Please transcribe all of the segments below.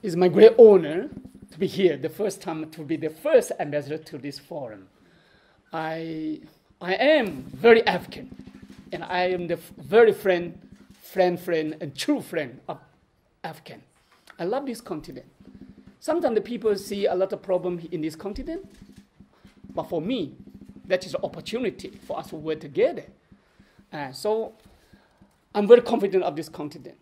It's my great honor to be here, the first time to be the first ambassador to this forum. I, I am very African, and I am the very friend, friend, friend, and true friend of African. I love this continent. Sometimes the people see a lot of problem in this continent, but for me, that is an opportunity for us to work together. Uh, so I'm very confident of this continent.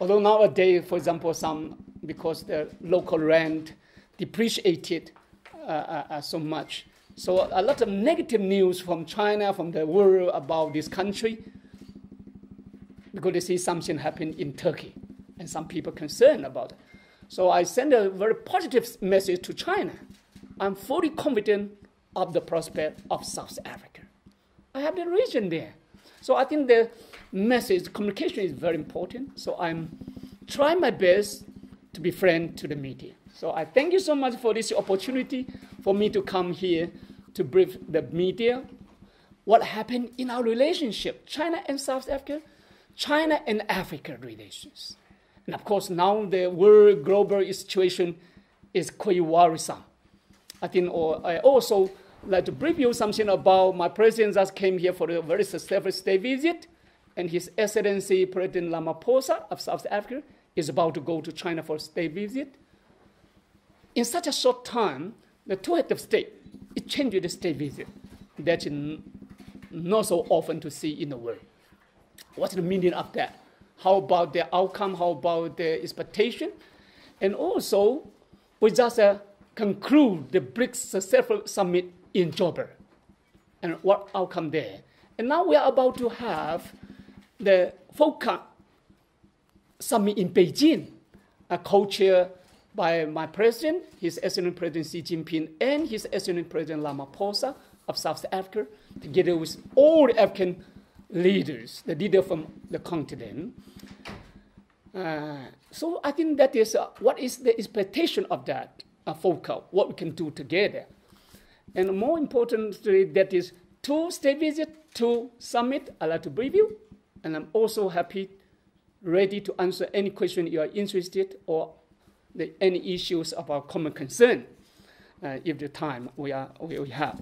Although nowadays, for example, some because the local rand depreciated uh, uh, uh, so much, so a lot of negative news from China, from the world about this country, because they see something happen in Turkey, and some people concerned about it. So I send a very positive message to China. I'm fully confident of the prospect of South Africa. I have the region there. So I think the message, communication is very important. So I'm trying my best to be friend to the media. So I thank you so much for this opportunity for me to come here to brief the media what happened in our relationship, China and South Africa, China and Africa relations. And of course, now the world global situation is quite worrisome. I think or I also like to brief you something about my president that came here for a very successful state visit, and His Excellency President Ramaphosa of South Africa is about to go to China for a state visit. In such a short time, the two heads of state it changed the state visit. That's not so often to see in the world. What's the meaning of that? How about the outcome? How about the expectation? And also, we just uh, conclude the BRICS successful summit in Joburg. And what outcome there? And now we are about to have the FOCAC summit in Beijing, a co-chair by my president, His Excellency President Xi Jinping, and His Excellency President Ramaphosa of South Africa, together with all the African leaders, the leader from the continent. Uh, so I think that is uh, what is the expectation of that uh, FOCAC, what we can do together. And more importantly, that is two state visit, two summit. I'd like to brief you. And I'm also happy, ready to answer any question you are interested or the, any issues of our common concern uh, if the time we, are, we, we have.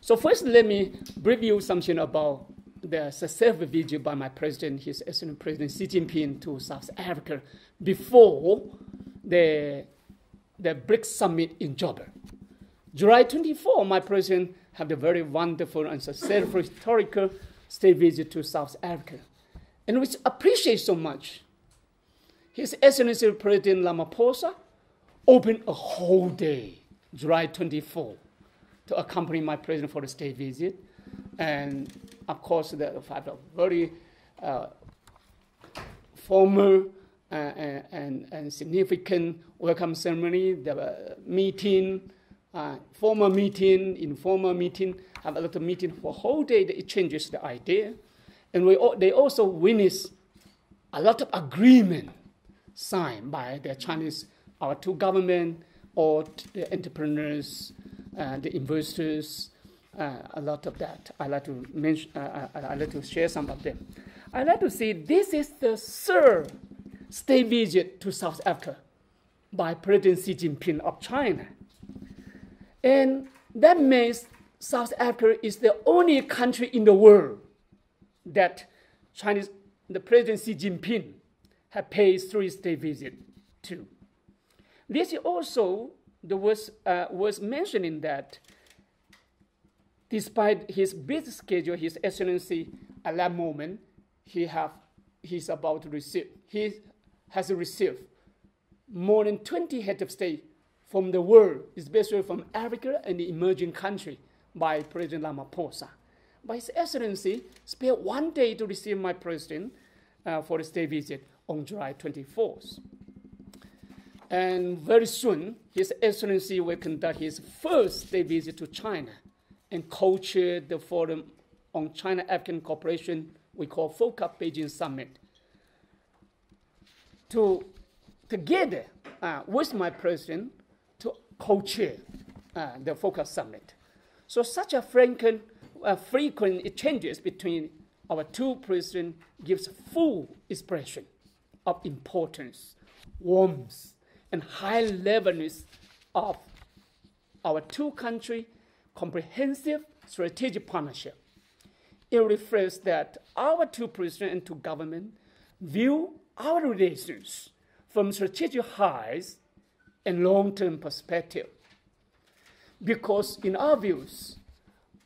So first, let me brief you something about the successful visit by my president, His Excellency President Xi Jinping to South Africa before the, the BRICS summit in Joburg. July 24, my president had a very wonderful and successful historical state visit to South Africa, and which appreciate so much. His Excellency President Ramaphosa opened a whole day, July 24, to accompany my president for the state visit. And of course, the very uh, formal uh, and, and, significant welcome ceremony, the meeting, uh, formal meeting, informal meeting, have a of meeting for a whole day. It changes the idea. And we, they also witness a lot of agreement signed by the Chinese, our two government, or the entrepreneurs, uh, the investors, uh, a lot of that. I like to mention, uh, I, I like to share some of them. I like to say this is the third state visit to South Africa by President Xi Jinping of China. And that means South Africa is the only country in the world that Chinese, the President Xi Jinping had paid three state visit to. This is also was, uh, was mentioning that despite his busy schedule, His Excellency at that moment, he have, he's about to receive, he has received more than 20 heads of state from the world, especially from Africa and the emerging country, by President Ramaphosa. But His Excellency spent one day to receive my president uh, for the state visit on July 24th. And very soon, His Excellency will conduct his first state visit to China and co-chair the Forum on China-African Cooperation we call FOCAC Beijing Summit. To together uh, with my president, to co-chair uh, the FOCAC summit. So such a frequent, uh, frequent exchanges between our two presidents gives full expression of importance, warmth, and high levelness of our two country comprehensive strategic partnership. It reflects that our two presidents and two governments view our relations from strategic highs and long-term perspective. Because in our views,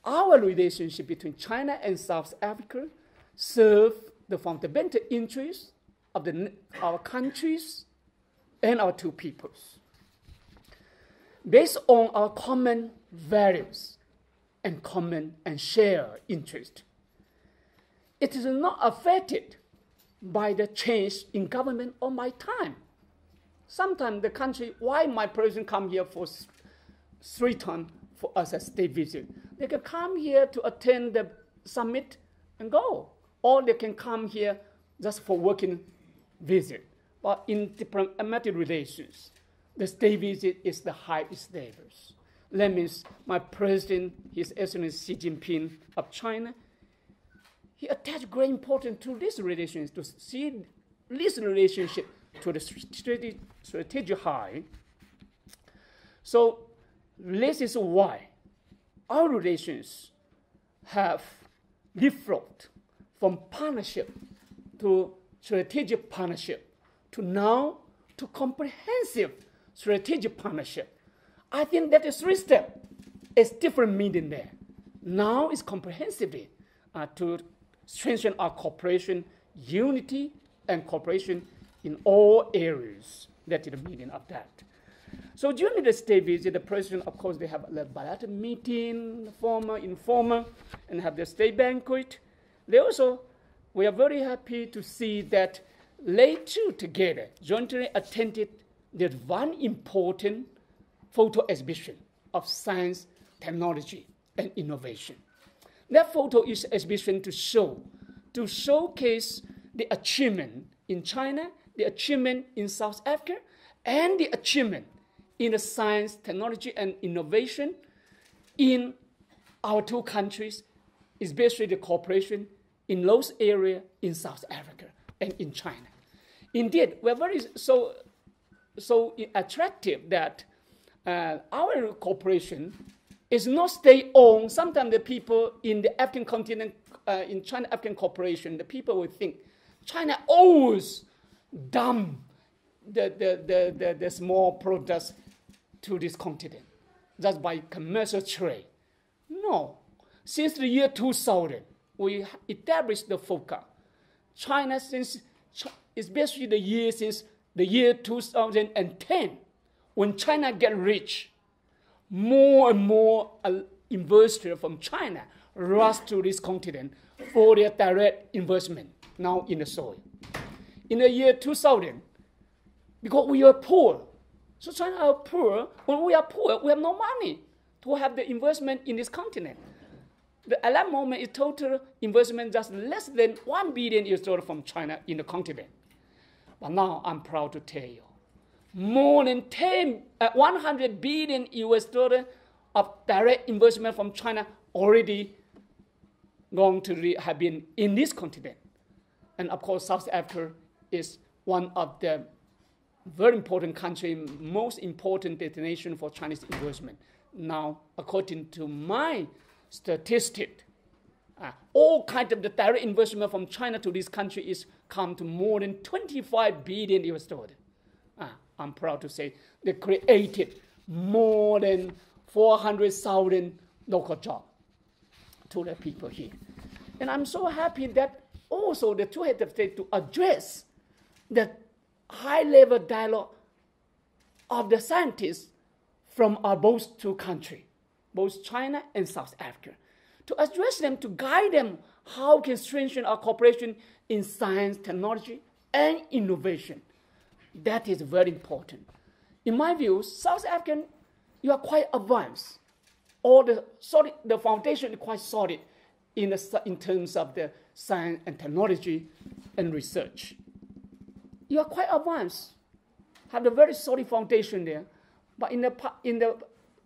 our relationship between China and South Africa serve the fundamental interests of the, our countries and our two peoples. Based on our common values and common and shared interest, it is not affected by the change in government or my time. Sometimes the country, why my president come here for three times for us a state visit? They can come here to attend the summit and go, or they can come here just for working visit. But in diplomatic relations, the state visit is the highest levels. That means my president, His Excellency Xi Jinping of China, he attached great importance to this relationship, to see this relationship to the strategic high. So this is why our relations have developed from partnership to strategic partnership to now to comprehensive strategic partnership. I think that is three step It's different meaning there. Now is comprehensively uh, to strengthen our cooperation, unity, and cooperation in all areas. That is the meaning of that. So during the state visit, the president, of course, they have a bilateral meeting, formal, informal, and have the state banquet. They also, we are very happy to see that they two together jointly attended the one important photo exhibition of science, technology, and innovation. That photo is exhibition to show, to showcase the achievement in China, the achievement in South Africa, and the achievement in the science, technology, and innovation in our two countries, especially the cooperation in those areas in South Africa and in China. Indeed, we're very so so attractive that uh, our cooperation is not state owned. Sometimes the people in the African continent, uh, in China African cooperation, the people will think China owes dump the, the, the, the, the small products to this continent just by commercial trade. No. Since the year 2000, we established the FOCA. China, since, especially the year since the year 2010, when China get rich, more and more uh, investors from China rush to this continent for their direct investment now in the soil. In the year 2000, because we are poor, so China are poor. When we are poor, we have no money to have the investment in this continent. The, at that moment, it total investment just less than 1 billion US dollar from China in the continent. But now I'm proud to tell you, more than 10, uh, 100 billion US dollar of direct investment from China already going to have been in this continent. And of course, South Africa is one of the very important country, most important destination for Chinese investment. Now, according to my statistic, uh, all kind of the direct investment from China to this country is come to more than 25 billion US dollars. Uh, I'm proud to say they created more than 400,000 local jobs to the people here. And I'm so happy that also the two heads of state to address the high level dialogue of the scientists from our both two countries, both China and South Africa, to address them, to guide them how can strengthen our cooperation in science, technology, and innovation. That is very important. In my view, South African, you are quite advanced. All the solid, the foundation is quite solid in, the, in terms of the science and technology and research. You are quite advanced, have a very solid foundation there. But in the, in the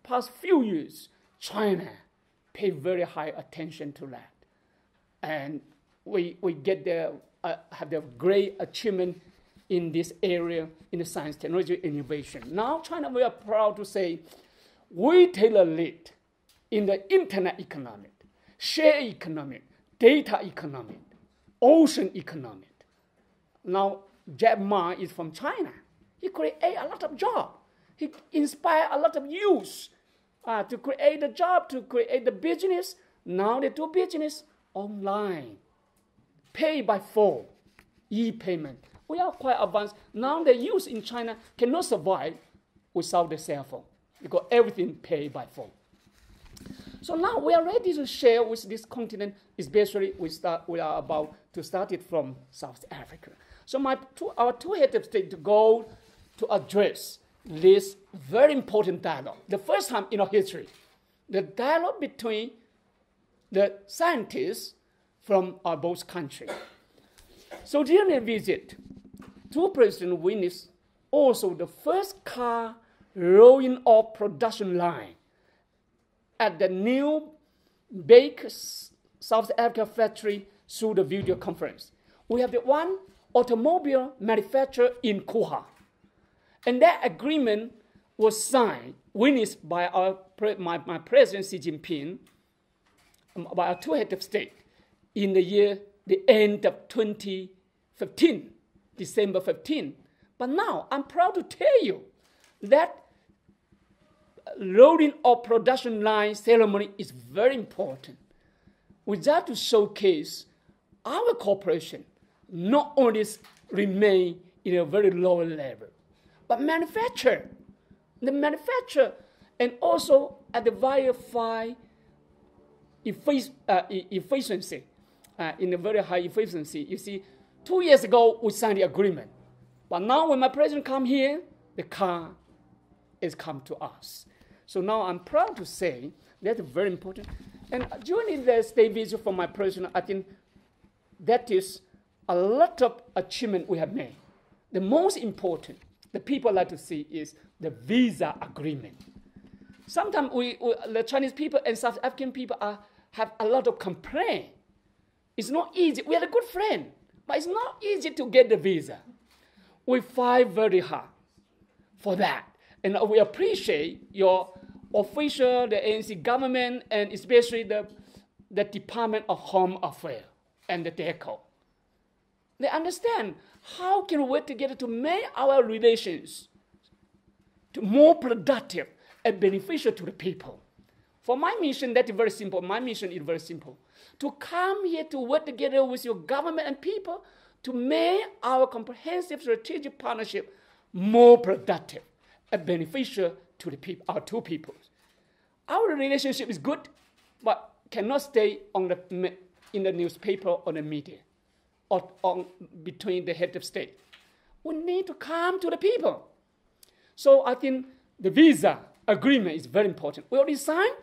past few years, China paid very high attention to that. And we, we get the, uh, have the great achievement in this area in the science, technology, innovation. Now, China, we are proud to say we take the lead in the internet economy, share economy, data economy, ocean economy. Now, Jack Ma is from China. He created a lot of jobs. He inspired a lot of youth uh, to create a job, to create the business. Now they do business online, pay by phone, e-payment. We are quite advanced. Now the youth in China cannot survive without the cell phone because everything paid by phone. So now we are ready to share with this continent, especially we, start, we are about to start it from South Africa. So my two, our two heads of state to go to address this very important dialogue. The first time in our history, the dialogue between the scientists from our both countries. So during the visit, two presidents witnessed also the first car rolling off production line at the new BAIC South Africa factory through the video conference. We have the one automobile manufacturer in Coega. And that agreement was signed, witnessed by our, my, my president Xi Jinping, um, by our two heads of state in the year, the end of 2015, December 15. But now I'm proud to tell you that loading of production line ceremony is very important. With that to showcase our cooperation not only remain in a very low level, but manufacture. The manufacture and also at the uh, efficiency, uh, in a very high efficiency. You see, two years ago we signed the agreement, but now when my president come here, the car is come to us. So now I'm proud to say that's very important. And during the state visit for my president, I think that is a lot of achievement we have made. The most important, the people like to see is the visa agreement. Sometimes we, we, the Chinese people and South African people are, have a lot of complaint. It's not easy. We are a good friend, but it's not easy to get the visa. We fight very hard for that. And we appreciate your official, the ANC government, and especially the, the Department of Home Affairs and the DIRCO. They understand how can we work together to make our relations to more productive and beneficial to the people. For my mission, that is very simple. My mission is very simple. To come here to work together with your government and people to make our comprehensive strategic partnership more productive and beneficial to the people, our two peoples. Our relationship is good, but cannot stay on the, in the newspaper or the media or on, between the head of state. We need to come to the people. So I think the visa agreement is very important. We already signed,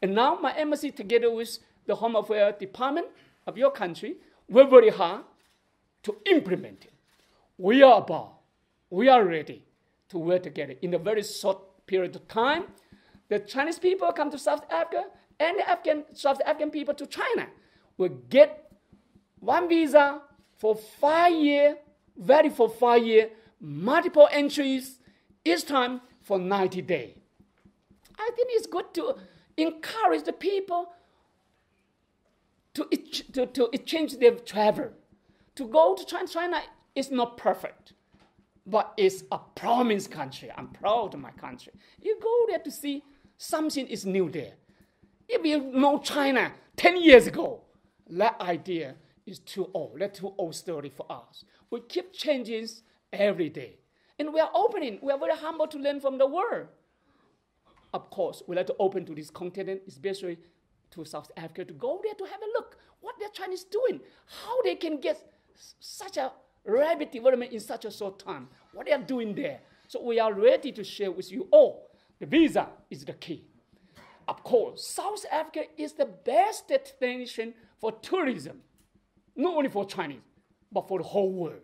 and now my embassy, together with the Home Affairs Department of your country, work very hard to implement it. We are about, we are ready to work together in a very short period of time. The Chinese people come to South Africa, and the Afghan, South African people to China will get one visa for five years, valid for five years, multiple entries, each time for 90 days. I think it's good to encourage the people to, to, to change their travel. To go to China, China is not perfect, but it's a promised country. I'm proud of my country. You go there to see something is new there. If you know China 10 years ago, that idea is too old. That's too old story for us. We keep changing every day. And we are opening. We are very humble to learn from the world. Of course, we like to open to this continent, especially to South Africa, to go there to have a look what the Chinese doing, how they can get such a rapid development in such a short time, what they are doing there. So we are ready to share with you all. The visa is the key. Of course, South Africa is the best destination for tourism, not only for Chinese, but for the whole world.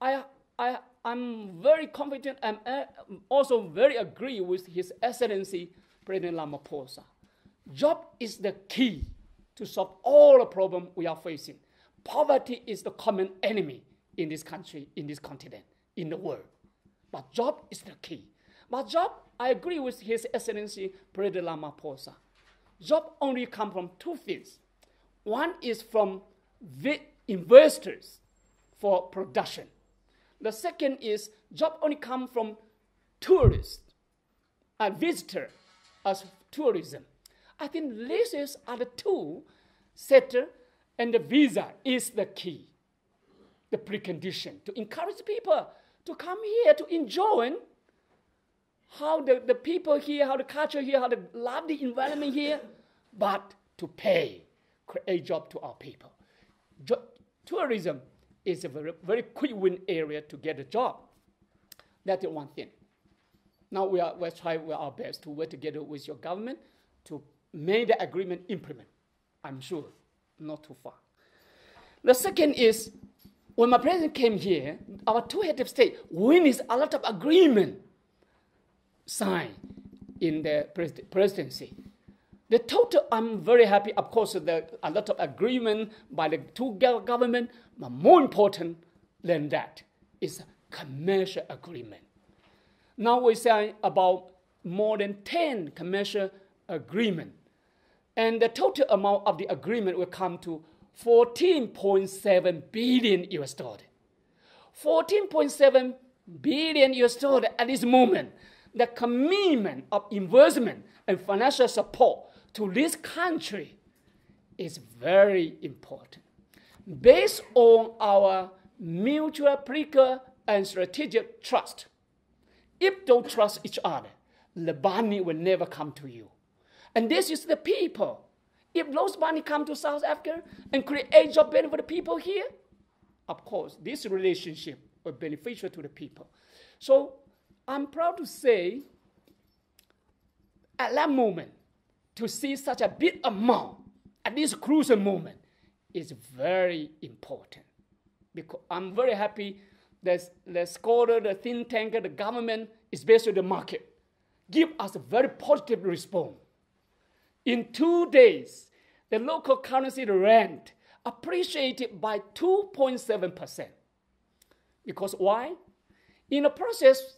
I, I, I'm very confident and uh, also very agree with His Excellency President Ramaphosa. Job is the key to solve all the problems we are facing. Poverty is the common enemy in this country, in this continent, in the world. But job is the key. But job, I agree with His Excellency President Ramaphosa. Job only come from two things. One is from investors for production. The second is job only come from tourists and visitor as tourism. I think these are the two sector and the visa is the key, the precondition to encourage people to come here to enjoy how the, the people here, how the culture here, how the lovely environment here, but to pay, create job to our people. Tourism is a very, very quick win area to get a job. That's one thing. Now we are we're trying our best to work together with your government to make the agreement implement. I'm sure, not too far. The second is when my president came here, our two heads of state witnessed a lot of agreement signed in the pres- presidency. The total, I'm very happy. Of course, there a lot of agreement by the two government, but more important than that is commercial agreement. Now we say about more than 10 commercial agreement. And the total amount of the agreement will come to 14.7 billion US dollar. 14.7 billion US dollar at this moment. The commitment of investment and financial support to this country is very important. Based on our mutual political and strategic trust, if don't trust each other, the money will never come to you. And this is the people. If those money come to South Africa and create job benefit for the people here, of course, this relationship will be beneficial to the people. So I'm proud to say, at that moment, to see such a big amount at this crucial moment is very important. Because I'm very happy that the scholar, the think tank, the government, especially the market, give us a very positive response. In two days, the local currency rand appreciated by 2.7%. Because why? In the process,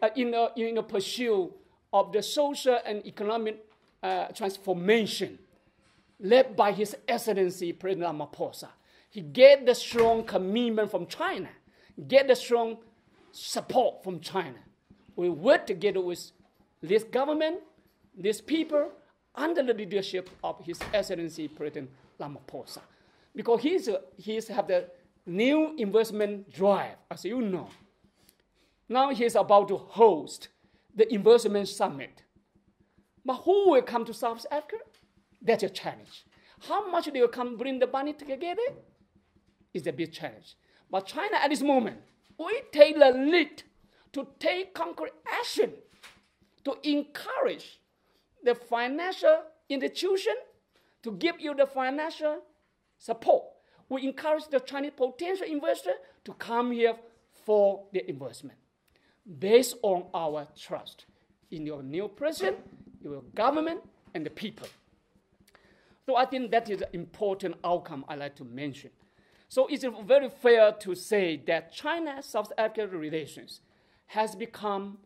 uh, in, the, in the pursuit of the social and economic uh, transformation led by His Excellency President Ramaphosa, he get the strong commitment from China, get the strong support from China. We work together with this government, these people, under the leadership of His Excellency President Ramaphosa. Because he's, he's have the new investment drive, as you know. Now he's about to host the investment summit. But who will come to South Africa? That's a challenge. How much they will come bring the money together is a big challenge. But China at this moment, we take the lead to take concrete action to encourage the financial institution to give you the financial support. We encourage the Chinese potential investor to come here for the investment based on our trust in your new president, your government, and the people. So I think that is an important outcome I like to mention. So it's very fair to say that China-South Africa relations has become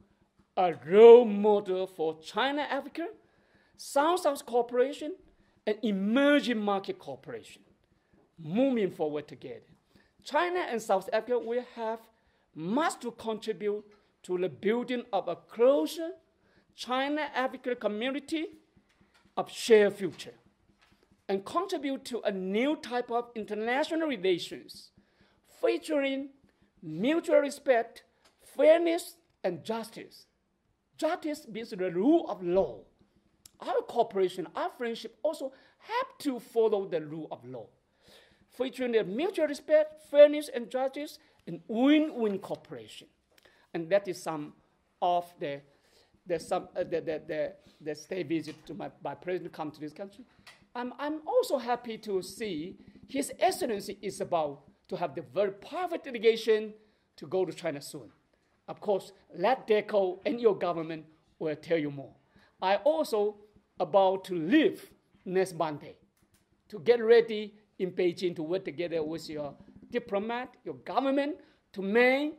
a role model for China-Africa, South-South cooperation, and emerging market cooperation, moving forward together. China and South Africa will have much to contribute to the building of a closer China-Africa community of shared future and contribute to a new type of international relations featuring mutual respect, fairness, and justice. Justice means the rule of law. Our cooperation, our friendship also have to follow the rule of law, featuring the mutual respect, fairness, and justice, and win-win cooperation. And that is some of the the, some, uh, the, the, the, the state visit to my, my president come to this country. I'm, I'm also happy to see His Excellency is about to have the very private delegation to go to China soon. Of course, let DIRCO and your government will tell you more. I also about to leave next Monday to get ready in Beijing to work together with your diplomat, your government to make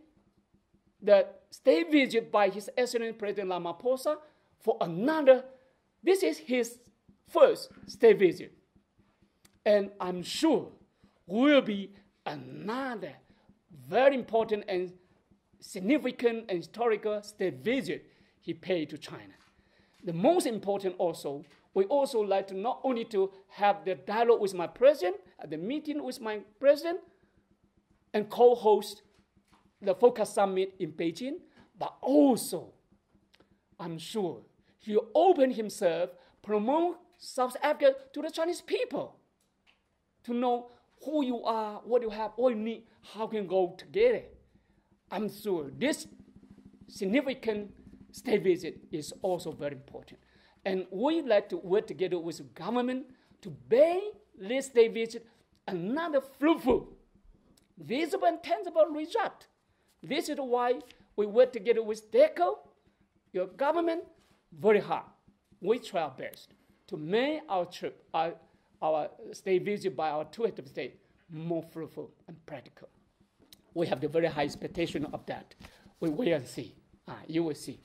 the state visit by His Excellency President Ramaphosa for another. This is his first state visit. And I'm sure will be another very important and significant and historical state visit he paid to China. The most important also, we also like to not only to have the dialogue with my president, at the meeting with my president, and co-host the FOCAC Summit in Beijing, but also, I'm sure, he opened himself, promote South Africa to the Chinese people, to know who you are, what you have, what you need, how can go together. I'm sure this significant state visit is also very important. And we'd like to work together with government to make this state visit another fruitful, visible and tangible result. This is why we work together with DIRCO, your government, very hard. We try our best to make our trip, our, our state visit by our two heads of state more fruitful and practical. We have the very high expectation of that. We wait and see. Ah, you will see.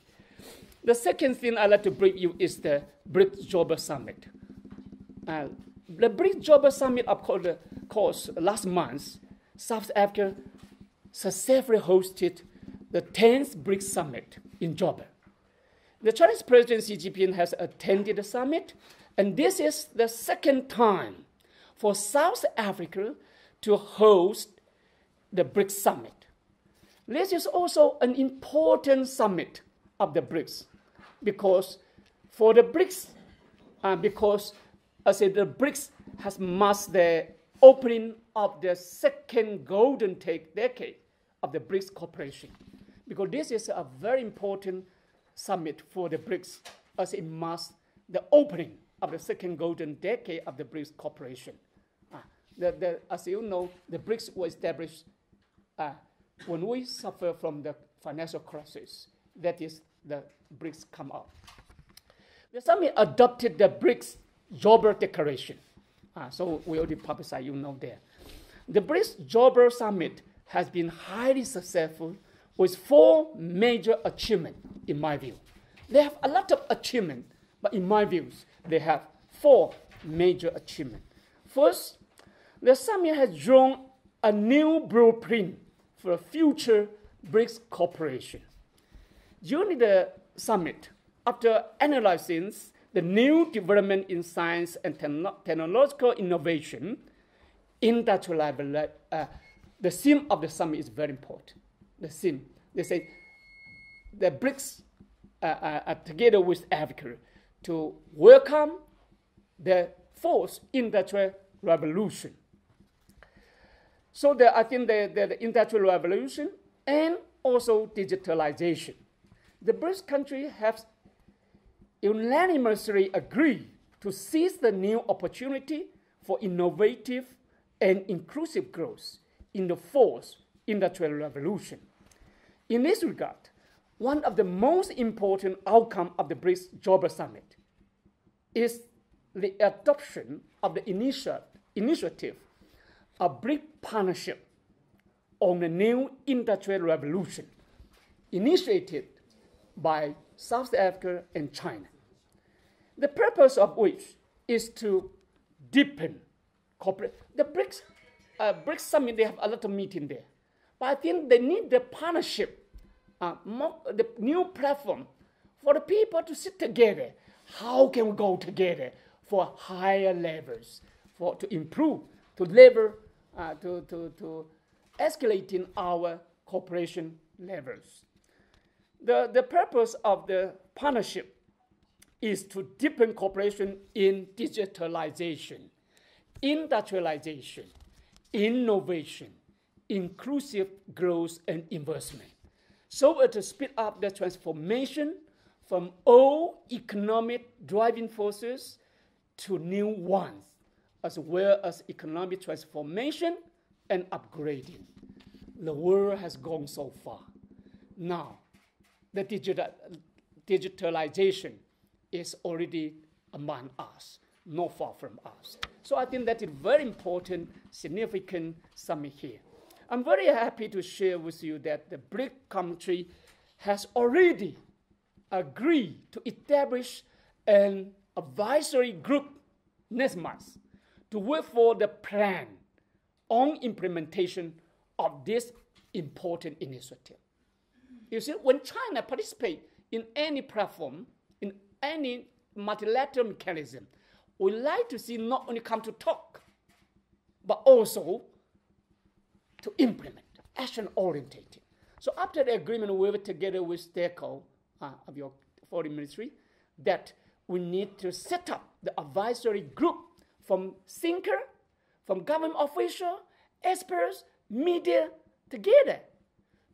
The second thing I'd like to bring you is the BRICS Joburg Summit. Uh, the BRICS Joburg Summit, of course, last month, South Africa successfully hosted the 10th BRICS Summit in Joburg. The Chinese President Xi Jinping has attended the summit, and this is the second time for South Africa to host the BRICS Summit. This is also an important summit of the BRICS because for the BRICS, uh, because I said the BRICS has marked the opening of the second golden decade of the BRICS cooperation. Because this is a very important summit for the BRICS as it marks the opening of the second golden decade of the BRICS cooperation. Uh, the, the, as you know, the BRICS were established uh, when we suffer from the financial crisis. That is, the BRICS come up. The summit adopted the BRICS Joburg Declaration. Uh, so we already publicized, you know there. The BRICS Joburg Summit has been highly successful with four major achievements, in my view. They have a lot of achievements, but in my views, they have four major achievements. First, the summit has drawn a new blueprint for a future BRICS cooperation. During the summit, after analyzing the new development in science and technological innovation, in industrial uh, the theme of the summit is very important. The theme, they say, the BRICS uh, uh, uh together with Africa to welcome the fourth industrial revolution. So the, I think the, the, the industrial revolution and also digitalization. The BRICS country have unanimously agreed to seize the new opportunity for innovative and inclusive growth in the fourth industrial revolution. In this regard, one of the most important outcomes of the BRICS Joburg Summit is the adoption of the initiative a BRIC partnership on the new industrial revolution initiated by South Africa and China. The purpose of which is to deepen cooperation. The BRICS, uh, BRICS summit, they have a lot of meeting there. But I think they need the partnership, uh, more, the new platform for the people to sit together. How can we go together for higher levels, for to improve, to level, uh, to, to, to escalating our cooperation levels. The, the purpose of the partnership is to deepen cooperation in digitalization, industrialization, innovation, inclusive growth and investment, so as to speed up the transformation from old economic driving forces to new ones, as well as economic transformation and upgrading. The world has gone so far. Now, the digital, digitalization is already among us, not far from us. So I think that is very important, significant summit here. I'm very happy to share with you that the BRIC country has already agreed to establish an advisory group next month to work for the plan on implementation of this important initiative. You see, when China participates in any platform, in any multilateral mechanism, we like to see not only come to talk, but also to implement, action orientated. So after the agreement, we work together with DIRCO uh, of your foreign ministry that we need to set up the advisory group from thinker, from government official, experts, media together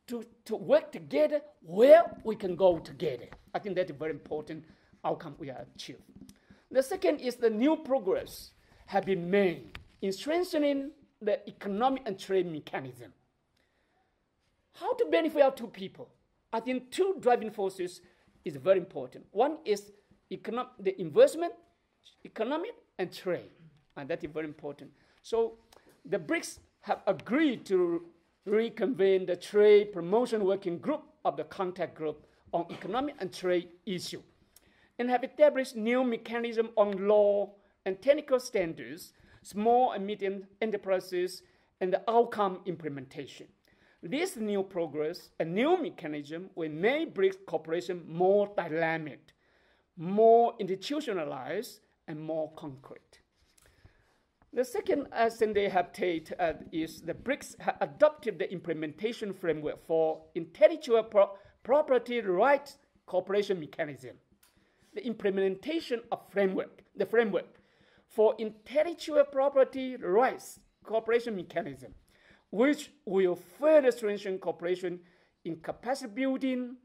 to, to work together where we can go together. I think that's a very important outcome we have achieved. The second is the new progress have been made in strengthening the economic and trade mechanism. How to benefit our two people? I think two driving forces is very important. One is the investment, economic and trade, and that is very important. So the BRICS have agreed to reconvene the trade promotion working group of the contact group on economic and trade issue, and have established new mechanism on law and technical standards, small and medium enterprises, and the outcome implementation. This new progress, a new mechanism, will make BRICS cooperation more dynamic, more institutionalized, and more concrete. The second action they have taken uh, is the BRICS have adopted the implementation framework for intellectual pro property rights cooperation mechanism. The implementation of framework, the framework for intellectual property rights cooperation mechanism, which will further strengthen cooperation in capacity building,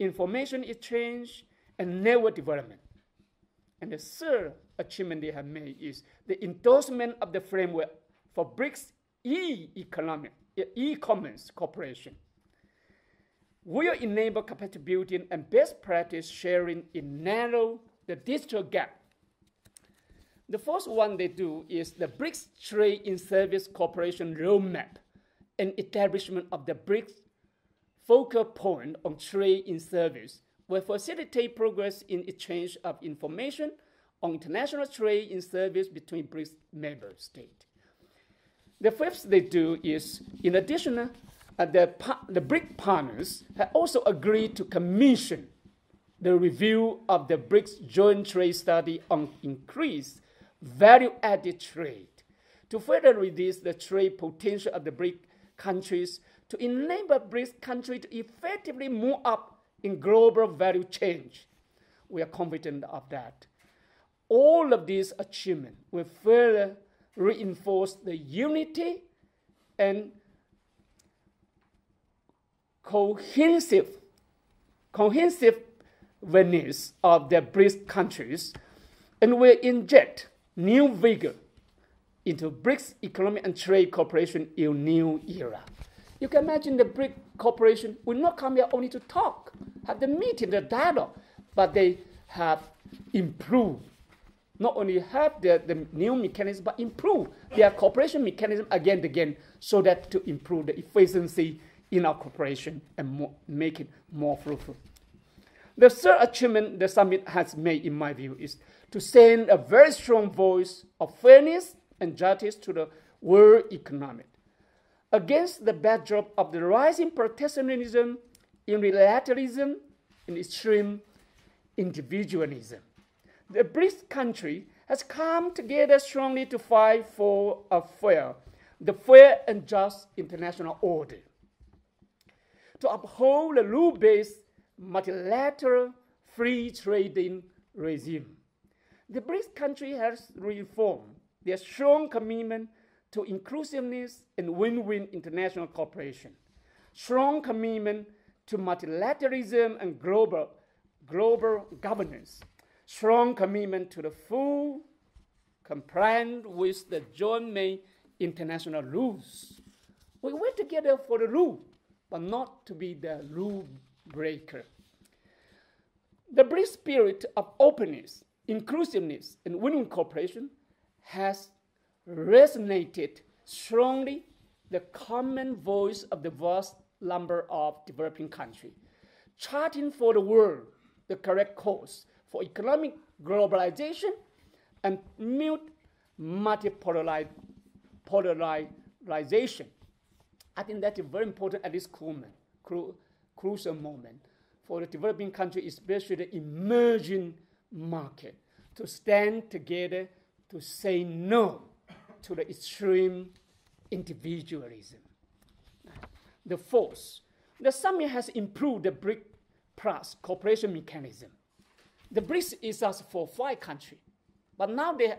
information exchange, and network development. And the third achievement they have made is the endorsement of the framework for BRICS e-economic, e-commerce cooperation. Will enable capacity building and best practice sharing in narrow the digital gap. The first one they do is the BRICS Trade in Service Cooperation Roadmap and establishment of the BRICS focal point on trade in service will facilitate progress in exchange of information on international trade in service between BRICS member states. The fifth they do is, in addition, uh, the, the BRIC partners have also agreed to commission the review of the BRICS joint trade study on increased value-added trade to further reduce the trade potential of the BRIC countries to enable BRICS countries to effectively move up in global value change. We are confident of that. All of these achievements will further reinforce the unity and cohesive, cohesiveness of the BRICS countries and will inject new vigor into BRICS economic and trade cooperation in a new era. You can imagine the BRIC cooperation will not come here only to talk, have the meeting, the dialogue, but they have improved not only have the, the new mechanism, but improve their cooperation mechanism again and again so that to improve the efficiency in our cooperation and more, make it more fruitful. The third achievement the summit has made, in my view, is to send a very strong voice of fairness and justice to the world economy. Against the backdrop of the rising protectionism, unilateralism, and extreme individualism the BRICS country has come together strongly to fight for a fair, the fair and just international order, to uphold a rule-based multilateral free trading regime. The BRICS country has reformed their strong commitment to inclusiveness and win-win international cooperation, strong commitment to multilateralism and global, global governance, strong commitment to the full compliance with the joint main international rules. We work together for the rule, but not to be the rule breaker. The BRICS spirit of openness, inclusiveness, and winning cooperation has resonated strongly the common voice of the vast number of developing countries, charting for the world the correct course for economic globalization and mute multipolarization. I think that's very important at this crucial moment for the developing country, especially the emerging market, to stand together to say no to the extreme individualism. The fourth, the summit has improved the BRIC Plus cooperation mechanism. The BRICS is us for five countries, but now they,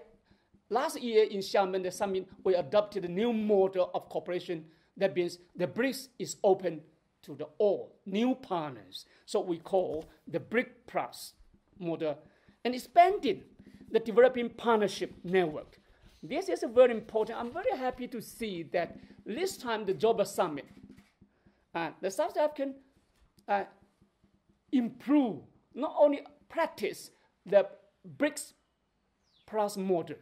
last year in Xiamen, the summit, we adopted a new model of cooperation. That means the BRICS is open to the all new partners. So we call the BRIC Plus model and expanding the developing partnership network. This is very important. I'm very happy to see that this time the Joburg Summit, uh, the South African uh, improve, not only practice the BRICS Plus model,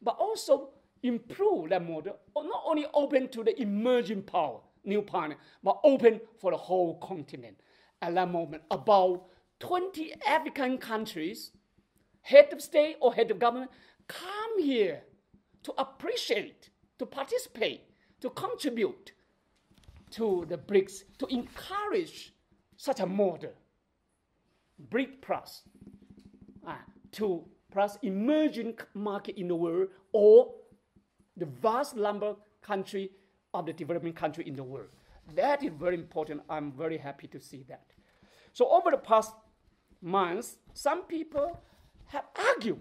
but also improve that model, not only open to the emerging power, new partner, but open for the whole continent. At that moment, about 20 African countries, head of state or head of government, come here to appreciate, to participate, to contribute to the BRICS, to encourage such a model. BRIC plus, uh, to plus emerging market in the world or the vast number country of the developing country in the world. That is very important. I'm very happy to see that. So over the past months, some people have argued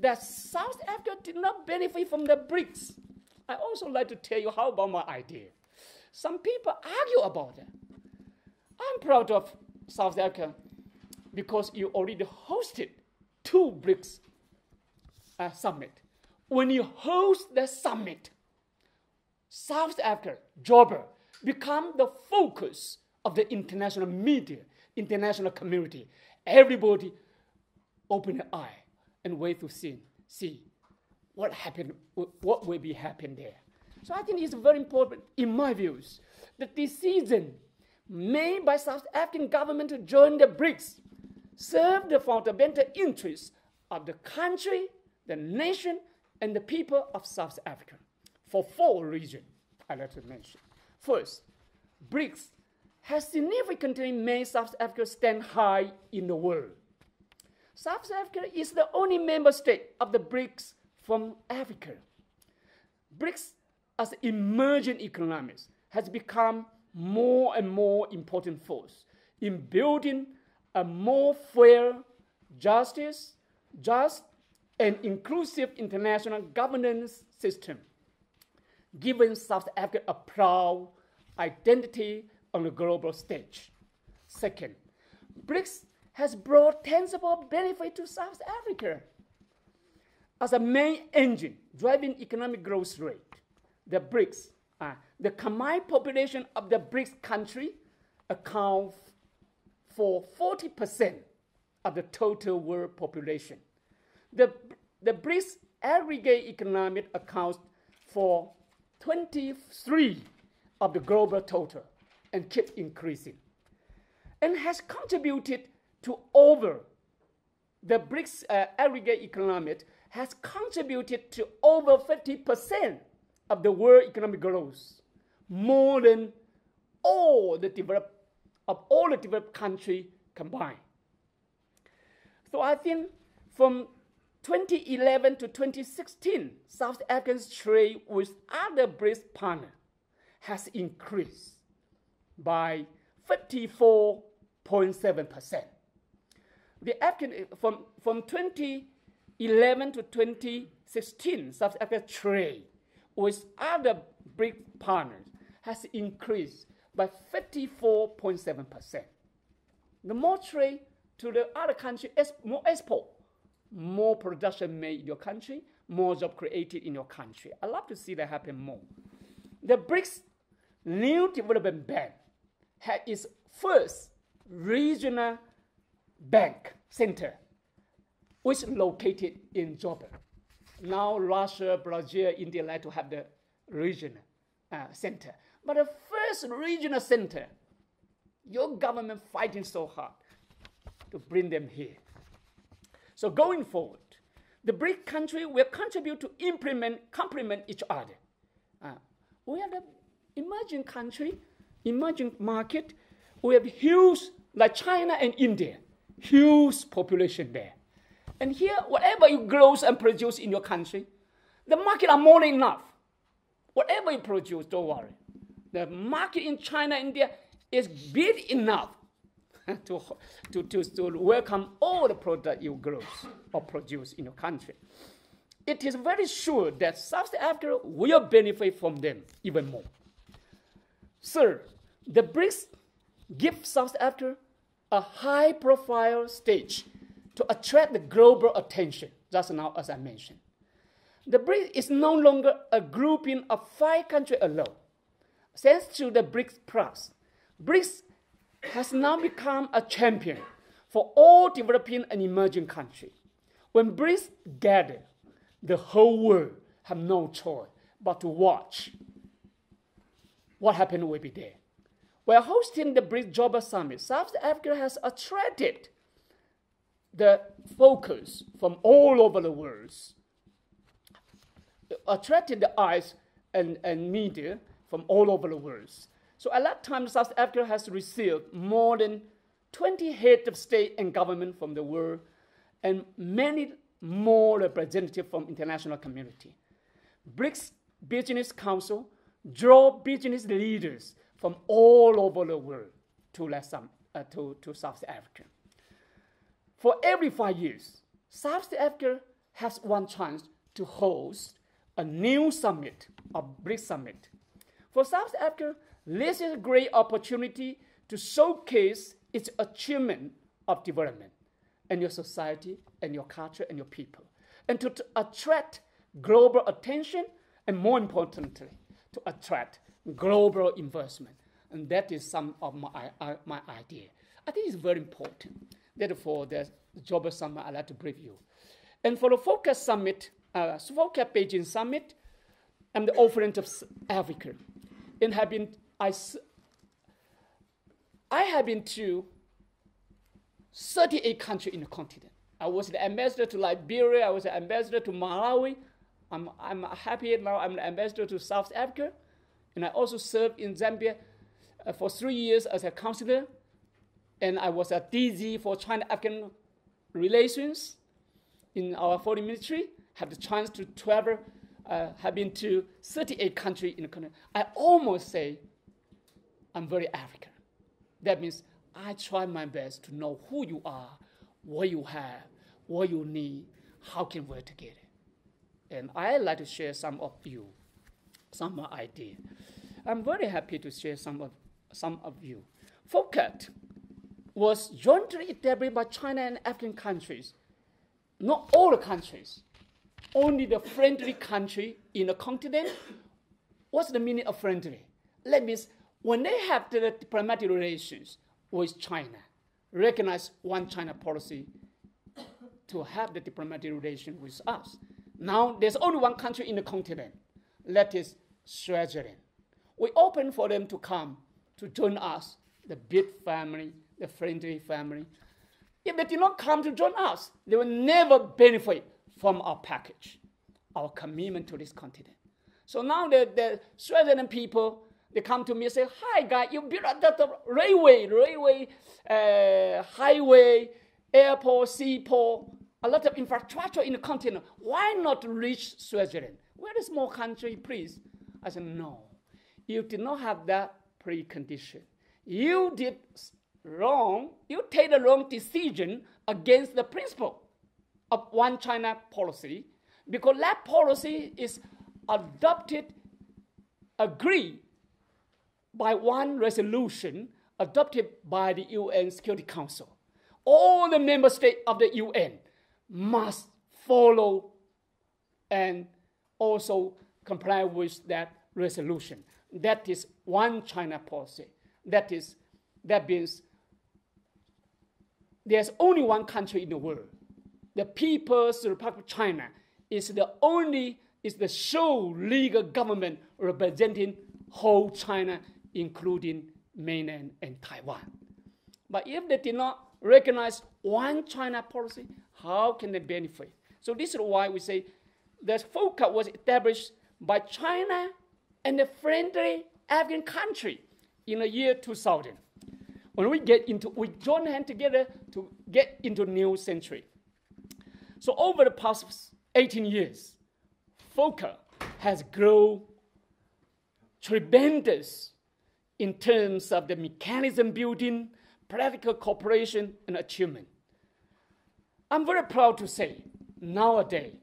that South Africa did not benefit from the BRICS. I also like to tell you how about my idea. Some people argue about that. I'm proud of South Africa because you already hosted two BRICS uh, summit. When you host the summit, South Africa, Joburg, become the focus of the international media, international community. Everybody open an eye and wait to see, see what happened, what will be happening there. So I think it's very important, in my views, the decision made by South African government to join the BRICS serve the fundamental interests of the country, the nation, and the people of South Africa for four reasons I'd like to mention. First, BRICS has significantly made South Africa stand high in the world. South Africa is the only member state of the BRICS from Africa. BRICS, as emerging economies, has become more and more important force in building a more fair, justice, just, and inclusive international governance system, giving South Africa a proud identity on the global stage. Second, BRICS has brought tangible benefit to South Africa. As a main engine driving economic growth rate, the BRICS, uh, the combined population of the BRICS country account for 40% of the total world population. The, the BRICS aggregate economic accounts for 23 of the global total and keeps increasing and has contributed to over the BRICS uh, aggregate economic has contributed to over 50% of the world economic growth, more than all the developed of all the developed countries combined. So I think from 2011 to 2016, South Africa's trade with other BRICS partners has increased by 54.7%. The African, eh, from, from 2011 to 2016, South Africa trade with other BRICS partners has increased by 54.7%. The more trade to the other country, more export, more production made in your country, more job created in your country. I love to see that happen more. The BRICS New Development Bank had its first regional bank center, which located in Joburg. Now Russia, Brazil, India like to have the region uh, center, but the first regional center. Your government fighting so hard to bring them here. So going forward, the BRIC country will contribute to implement, complement each other. Uh, we are the emerging country, emerging market. We have huge, like China and India, huge population there. And here, whatever you grow and produce in your country, the market are more than enough. Whatever you produce, don't worry. The market in China, India is big enough to, to, to, to welcome all the product you grow or produce in your country. It is very sure that South Africa will benefit from them even more. Sir, the BRICS give South Africa a high profile stage to attract the global attention, just now as I mentioned. The BRICS is no longer a grouping of five countries alone. Thanks to the BRICS Plus, BRICS has now become a champion for all developing and emerging countries. When BRICS gather, the whole world have no choice but to watch what happened will be there. While hosting the BRICS Joburg Summit, South Africa has attracted the focus from all over the world, attracted the eyes and, and media from all over the world. So at that time, South Africa has received more than 20 heads of state and government from the world and many more representatives from international community. BRICS Business Council draw business leaders from all over the world to, uh, to, to South Africa. For every five years, South Africa has one chance to host a new summit, a BRICS summit. For South Africa, this is a great opportunity to showcase its achievement of development and your society and your culture and your people, and to, to attract global attention, and more importantly, to attract global investment. And that is some of my, uh, my idea. I think it's very important. Therefore, the Joburg Summit, I'd like to brief you. And for the FOCAC Summit, uh, FOCAC Beijing Summit, I'm the offering of Africa. And have been I, I have been to 38 countries in the continent. I was the ambassador to Liberia, I was the ambassador to Malawi. I'm, I'm happy now I'm the ambassador to South Africa. And I also served in Zambia uh, for three years as a counselor. And I was a DG for China-African relations in our foreign ministry. Had the chance to travel, uh, have been to 38 countries in the continent. I almost say I'm very African. That means I try my best to know who you are, what you have, what you need, how can we work together. And I like to share some of you, some of my ideas. I'm very happy to share some of some of you. FOCAC was jointly established by China and African countries, not all the countries, only the friendly country in the continent. What's the meaning of friendly? That means when they have the diplomatic relations with China, recognize one China policy to have the diplomatic relation with us. Now there's only one country in the continent, that is Swaziland. We open for them to come to join us, the big family, the friendly family. If they did not come to join us, they will never benefit from our package, our commitment to this continent. So now the, the Swaziland people they come to me and say, Hi, guy, you built a the railway, railway, uh, highway, airport, seaport, a lot of infrastructure in the continent. Why not reach Swaziland? We're a small country, please. I said, No, you did not have that precondition. You did wrong, you take the wrong decision against the principle of one China policy because that policy is adopted, agreed by one resolution adopted by the UN Security Council. All the member states of the UN must follow and also comply with that resolution. That is one China policy. That is that means there's only one country in the world. The People's Republic of China is the only is the sole legal government representing whole China, including mainland and Taiwan. But if they did not recognize one China policy, how can they benefit? So this is why we say the FOCAC was established by China and a friendly African country in the year 2000. When we get into, we join hands together to get into new century. So over the past 18 years, FOCAC has grown tremendous in terms of the mechanism building, practical cooperation, and achievement. I'm very proud to say nowadays,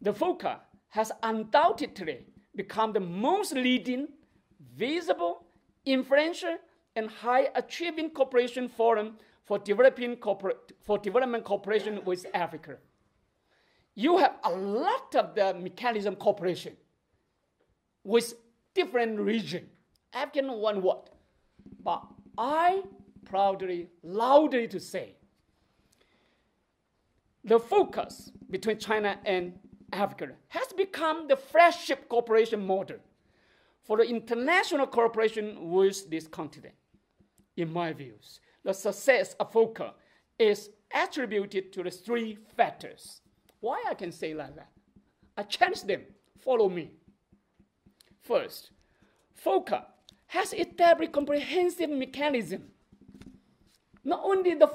the FOCAC has undoubtedly become the most leading, visible, influential, and high achieving cooperation forum for developing for development cooperation with Africa. You have a lot of the mechanism cooperation with different region. African one what? But I proudly, loudly to say, the FOCAC between China and Africa has become the flagship cooperation model for the international cooperation with this continent. In my views, the success of FOCAC is attributed to the three factors. Why I can say like that? I challenge them. Follow me. First, FOCAC has established comprehensive mechanism. Not only the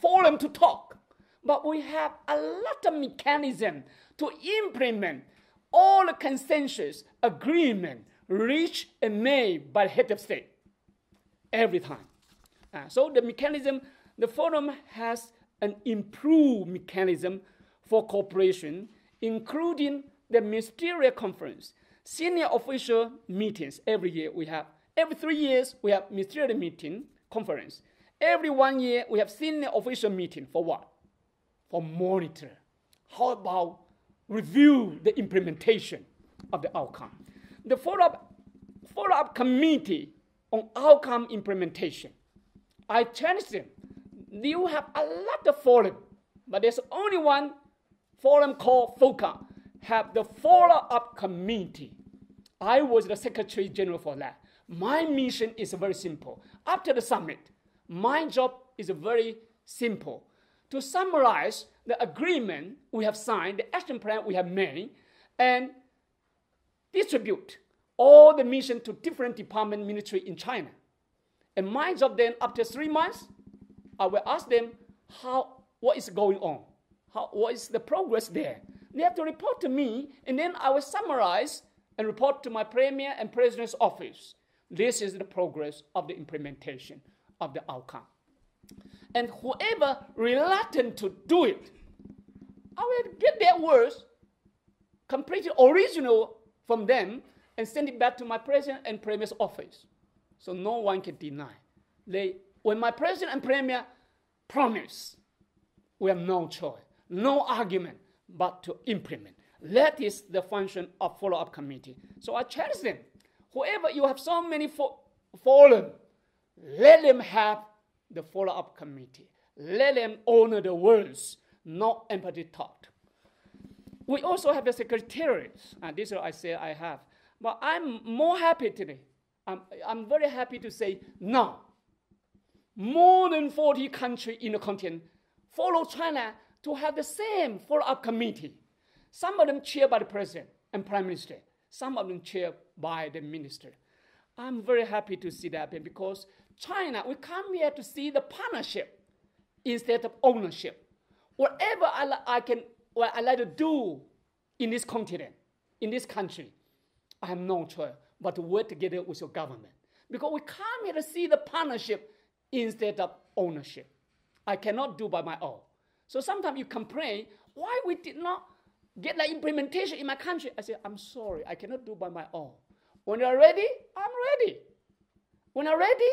forum to talk, but we have a lot of mechanism to implement all the consensus agreement reached and made by the head of state every time. Uh, so the mechanism, the forum has an improved mechanism for cooperation, including the ministerial conference, senior official meetings every year we have. Every three years we have ministerial meeting conference. Every one year we have senior official meeting for what? For monitor. How about review the implementation of the outcome? The follow-up follow-up committee on outcome implementation. I challenge them. You have a lot of forum, but there's only one forum called FOCAC, have the follow-up committee. I was the Secretary General for that. My mission is very simple. After the summit, my job is very simple. To summarize the agreement we have signed, the action plan we have made, and distribute all the mission to different department ministry in China. And my job then, after three months, I will ask them how what is going on, how what is the progress there. They have to report to me, and then I will summarize and report to my premier and president's office. This is the progress of the implementation of the outcome. And whoever reluctant to do it, I will get their words completely original from them and send it back to my president and premier's office. So no one can deny. They, when my president and premier promise, we have no choice, no argument but to implement. That is the function of follow-up committee. So I challenge them. Whoever you have so many fo- fallen, let them have the follow-up committee. Let them honor the words, not empty thought. We also have the secretaries, And this is what I say I have. But I'm more happy today. I'm, I'm very happy to say now, more than 40 countries in the continent follow China to have the same follow-up committee. Some of them chaired by the president and prime minister. Some of them chaired by the minister. I'm very happy to see that because China, we come here to see the partnership instead of ownership. Whatever I, I can, what I like to do in this continent, in this country, I have no choice but to work together with your government. Because we come here to see the partnership instead of ownership. I cannot do by my own. So sometimes you complain, why we did not get the implementation in my country? I say, I'm sorry, I cannot do by my own. When you're ready, I'm ready. When you're ready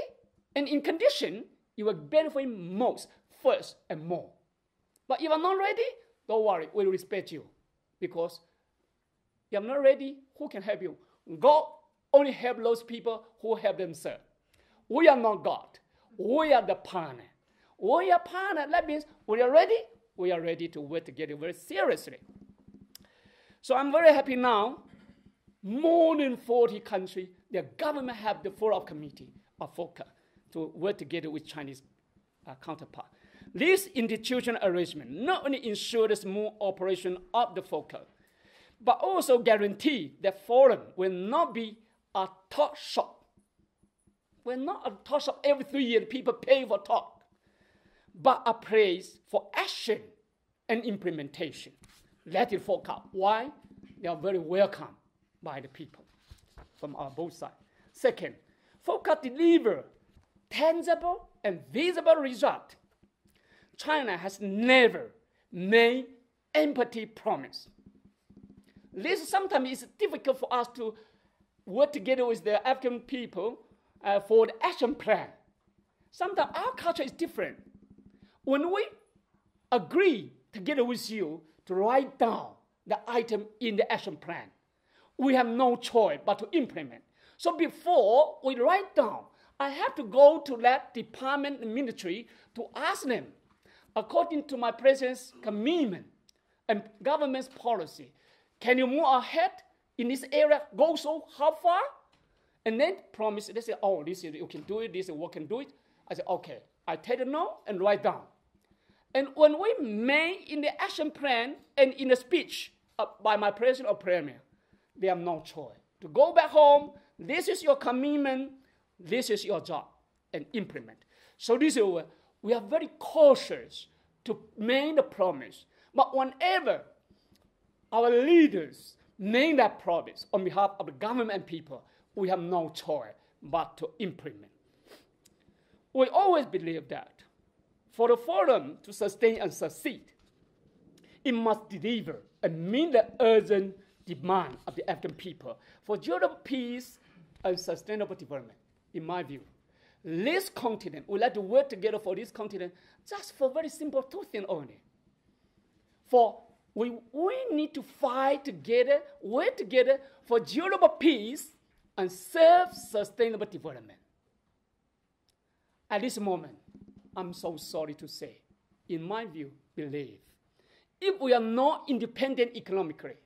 and in condition, you will benefit most, first and more. But if you're not ready, don't worry, we'll respect you. Because if you're not ready, who can help you? God only help those people who help themselves. We are not God. We are the partner. We are partner. That means we are ready. We are ready to work together very seriously. So I'm very happy now. More than 40 countries the government have the follow-up committee of FOCAC to work together with Chinese uh, counterpart. This institutional arrangement not only ensures the smooth operation of the FOCAC, but also guarantee that forum will not be a talk shop. We're not a talk shop every three years people pay for talk, but a place for action and implementation. Let it FOCAC. Why? They are very welcome by the people from our both sides. Second, FOCAC deliver tangible and visible result. China has never made empty promise. This sometimes is difficult for us to work together with the African people uh, for the action plan. Sometimes our culture is different. When we agree together with you to write down the item in the action plan, we have no choice but to implement. So before we write down, I have to go to that department ministry to ask them, according to my president's commitment and government's policy, can you move ahead in this area? Go so how far? And then promise, they say, oh, this is, you can do it, this is what can do it. I said, okay, I take a note and write down. And when we made in the action plan and in the speech uh, by my president or premier, they have no choice. To go back home, this is your commitment, this is your job, and implement. So this is where we are very cautious to make the promise. But whenever our leaders make that promise on behalf of the government and people, we have no choice but to implement. We always believe that for the forum to sustain and succeed, it must deliver and meet the urgent demand of the African people for durable peace and sustainable development, in my view. This continent, we like to work together for this continent just for very simple two things only. For we, we need to fight together, work together for durable peace and self-sustainable development. At this moment, I'm so sorry to say, in my view, believe, if we are not independent economically,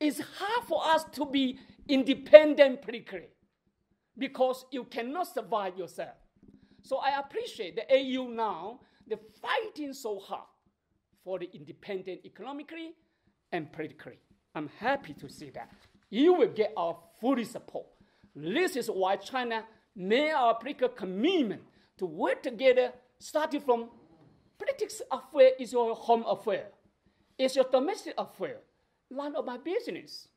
it's hard for us to be independent politically because you cannot survive yourself. So I appreciate the AU now, they're fighting so hard for the independent economically and politically. I'm happy to see that. You will get our full support. This is why China made our political commitment to work together, starting from politics affair is your home affair. It's your domestic affair none of my business.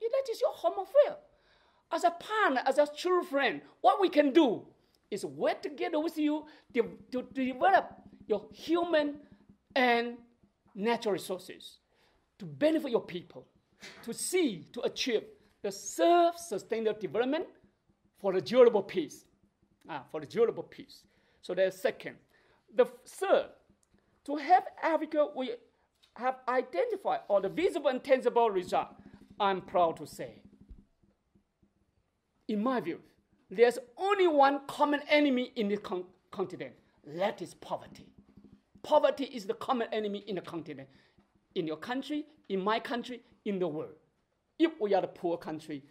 That is your home affair. As a partner, as a true friend, what we can do is work together with you to, to, to develop your human and natural resources to benefit your people, to see, to achieve the self-sustainable development for the durable peace. Ah, for the durable peace. So that's second. The third, to help Africa, we have identified all the visible and tangible result, I'm proud to say. In my view, there's only one common enemy in the con- continent. That is poverty. Poverty is the common enemy in the continent, in your country, in my country, in the world. If we are the poor country,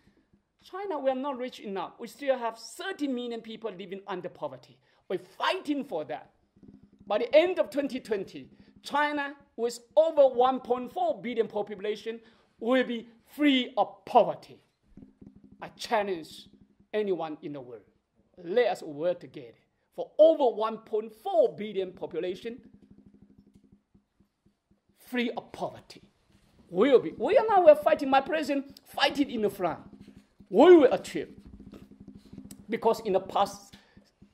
China, we are not rich enough. We still have 30 million people living under poverty. We're fighting for that. By the end of 2020, China, with over 1.4 billion population, will be free of poverty. I challenge anyone in the world. Let us work together. For over 1.4 billion population, free of poverty. We Will be. We are now we're fighting, my president fighting in the front. We will achieve. Because in the past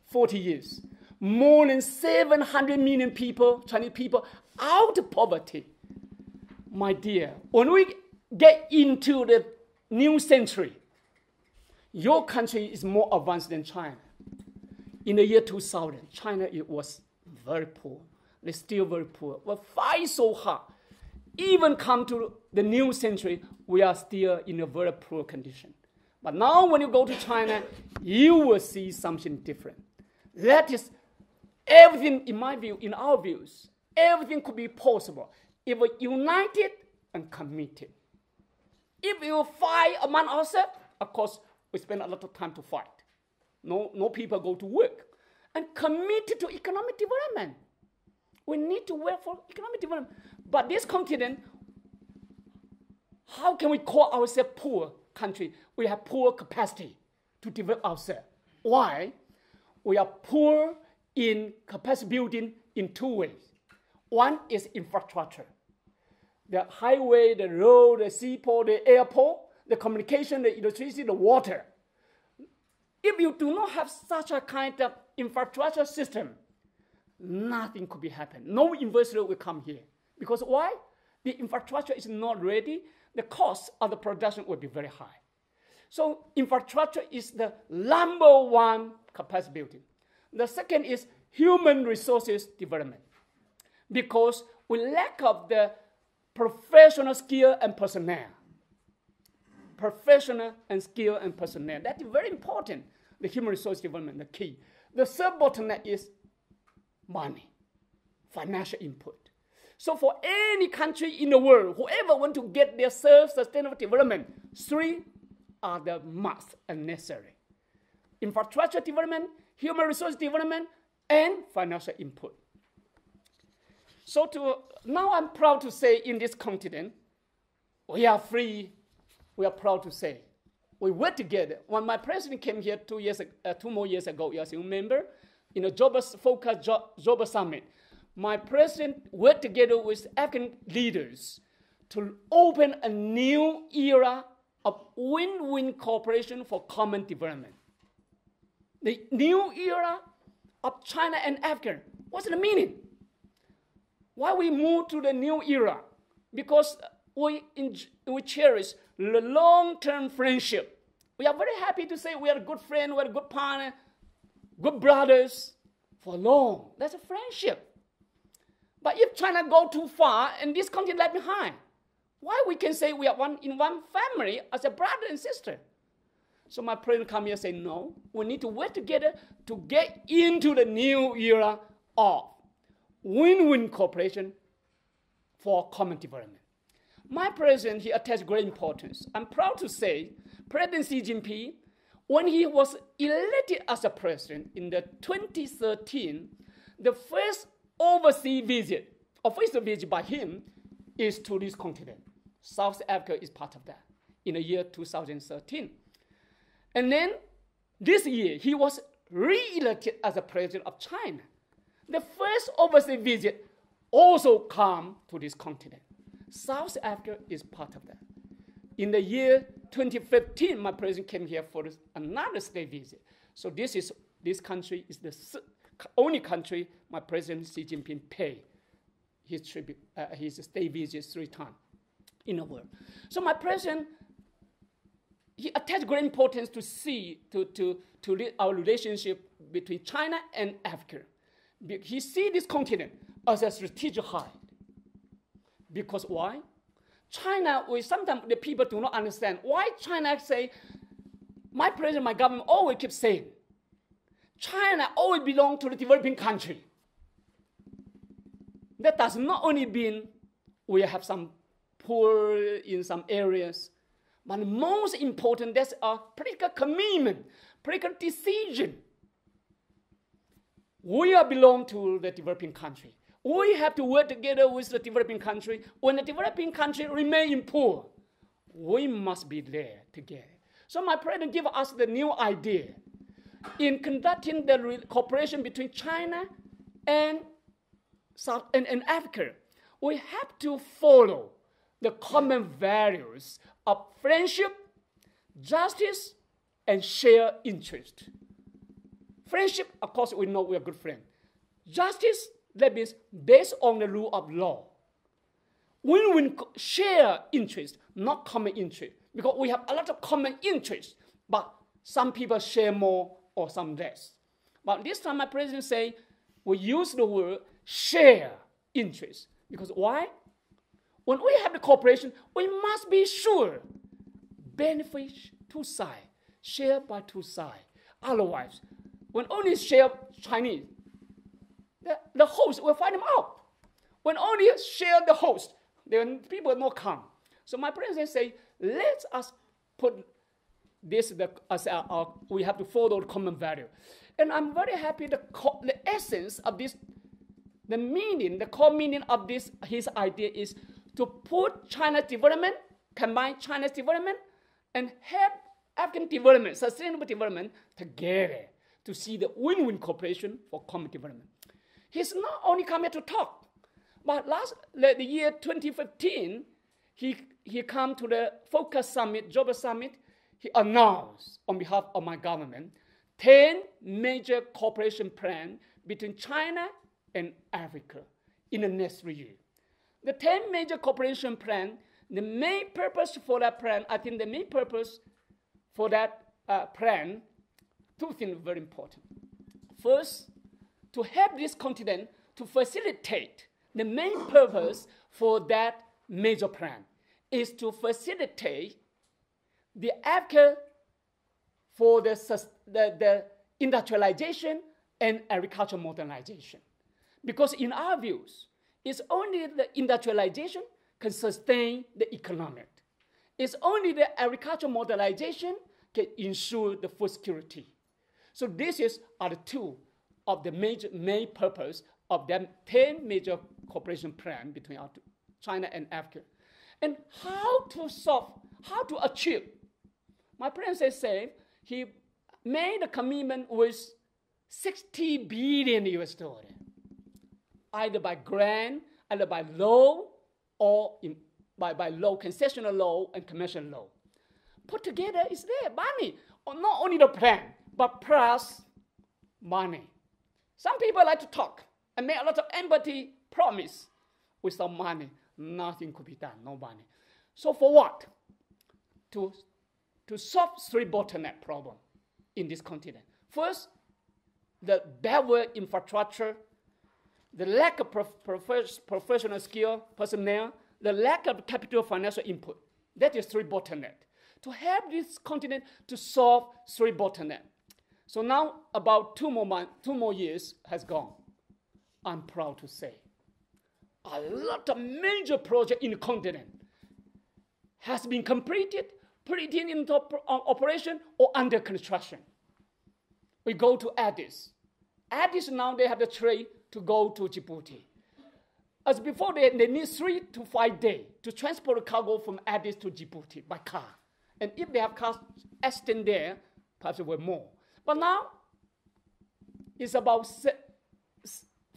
40 years, more than 700 million people, Chinese people, out of poverty. My dear, when we get into the new century, your country is more advanced than China. In the year 2000, China it was very poor. They're still very poor. We fight so hard. Even come to the new century, we are still in a very poor condition. But now when you go to China, you will see something different. That is everything, in my view, in our views, everything could be possible if we united and committed. If we fight among ourselves, of course, we spend a lot of time to fight. No, no people go to work. And committed to economic development. We need to work for economic development. But this continent, how can we call ourselves poor country? We have poor capacity to develop ourselves. Why? We are poor in capacity building in two ways. One is infrastructure. The highway, the road, the seaport, the airport, the communication, the electricity, the water. If you do not have such a kind of infrastructure system, nothing could be happen. No investor will come here. Because why? The infrastructure is not ready. The cost of the production will be very high. So infrastructure is the number one capacity building. The second is human resources development. Because we lack of the professional skill and personnel. Professional and skill and personnel. That is very important. The human resource development, the key. The third bottleneck is money, financial input. So for any country in the world, whoever want to get their self-sustainable development, three are the must and necessary. Infrastructure development, human resource development, and financial input. So to, now I'm proud to say in this continent, we are free. We are proud to say. We work together. When my president came here two, years, uh, two more years ago, as you remember, in a Joburg FOCAC Joburg Summit, my president worked together with African leaders to open a new era of win-win cooperation for common development. The new era of China and Africa. What's the meaning? Why we move to the new era? Because we, we cherish the long-term friendship. We are very happy to say we are a good friend, we are a good partner, good brothers for long. That's a friendship. But if China go too far and this country left behind, why we can say we are one in one family as a brother and sister? So my president come here and say, no, we need to work together to get into the new era of win-win cooperation for common development. My president, he attaches great importance. I'm proud to say, President Xi Jinping, when he was elected as a president in the 2013, the first overseas visit, official visit by him, is to this continent. South Africa is part of that in the year 2013. And then this year, he was re-elected as the president of China. The first overseas visit also come to this continent. South Africa is part of that. In the year 2015, my president came here for another state visit. So this is this country is the only country my president Xi Jinping paid his tribute, uh, his state visit three times in the world. So my president he attached great importance to see to, to, to our relationship between China and Africa. He see this continent as a strategic hide. Because why? China, we sometimes the people do not understand why China say, my president, my government always keep saying, China always belong to the developing country. That does not only mean we have some poor in some areas, but most important, that's a political commitment, political decision. We are belong to the developing country. We have to work together with the developing country. When the developing country remain poor, we must be there together. So my president give us the new idea in conducting the cooperation between China and South and, and Africa. We have to follow the common values of friendship, justice, and shared interest. Friendship, of course, we know we are good friends. Justice, that means based on the rule of law. When we share interest, not common interest, because we have a lot of common interest, but some people share more or some less. But this time, my president say we use the word share interest because why? When we have the cooperation, we must be sure benefit two sides, share by two sides. Otherwise, when only share Chinese, the, the host will find them out. When only share the host, then people will not come. So my president say, let us put this the, as our, uh, our, we have to follow the common value. And I'm very happy the, the essence of this, the meaning, the core meaning of this, his idea is to put China's development, combine China's development, and help African development, sustainable development together to see the win-win cooperation for common development. He's not only come here to talk, but last the year 2015, he he come to the FOCAC Summit, Job Summit. He announced on behalf of my government 10 major cooperation plan between China and Africa in the next three years. The 10 major cooperation plan, the main purpose for that plan, I think the main purpose for that uh, plan, two things very important. First, to help this continent to facilitate the main purpose for that major plan is to facilitate the Africa for the, the, the industrialization and agricultural modernization. Because in our views, it's only the industrialization can sustain the economic. It's only the agricultural modernization can ensure the food security. So this is are the two of the major main purpose of the 10 major cooperation plan between China and Africa. And how to solve, how to achieve. My princess said he made a commitment with 60 billion US dollar, either by grant, either by law, or in, by, by law, concessional law and commercial law. Put together is there, money. Not only the plan, but plus money. Some people like to talk and make a lot of empty promise with some money. Nothing could be done, no money. So for what? To, to solve three bottleneck problem in this continent. First, the bad backward infrastructure, the lack of prof prof professional skill personnel, the lack of capital financial input. That is three bottleneck. To help this continent to solve three bottleneck. So now about two more months, two more years has gone. I'm proud to say a lot of major project in the continent has been completed, in into operation or under construction. We go to Addis. Addis now they have the train to go to Djibouti. As before, they, they need three to five days to transport cargo from Addis to Djibouti by car. And if they have cars extend there, perhaps it will more. But now, it's about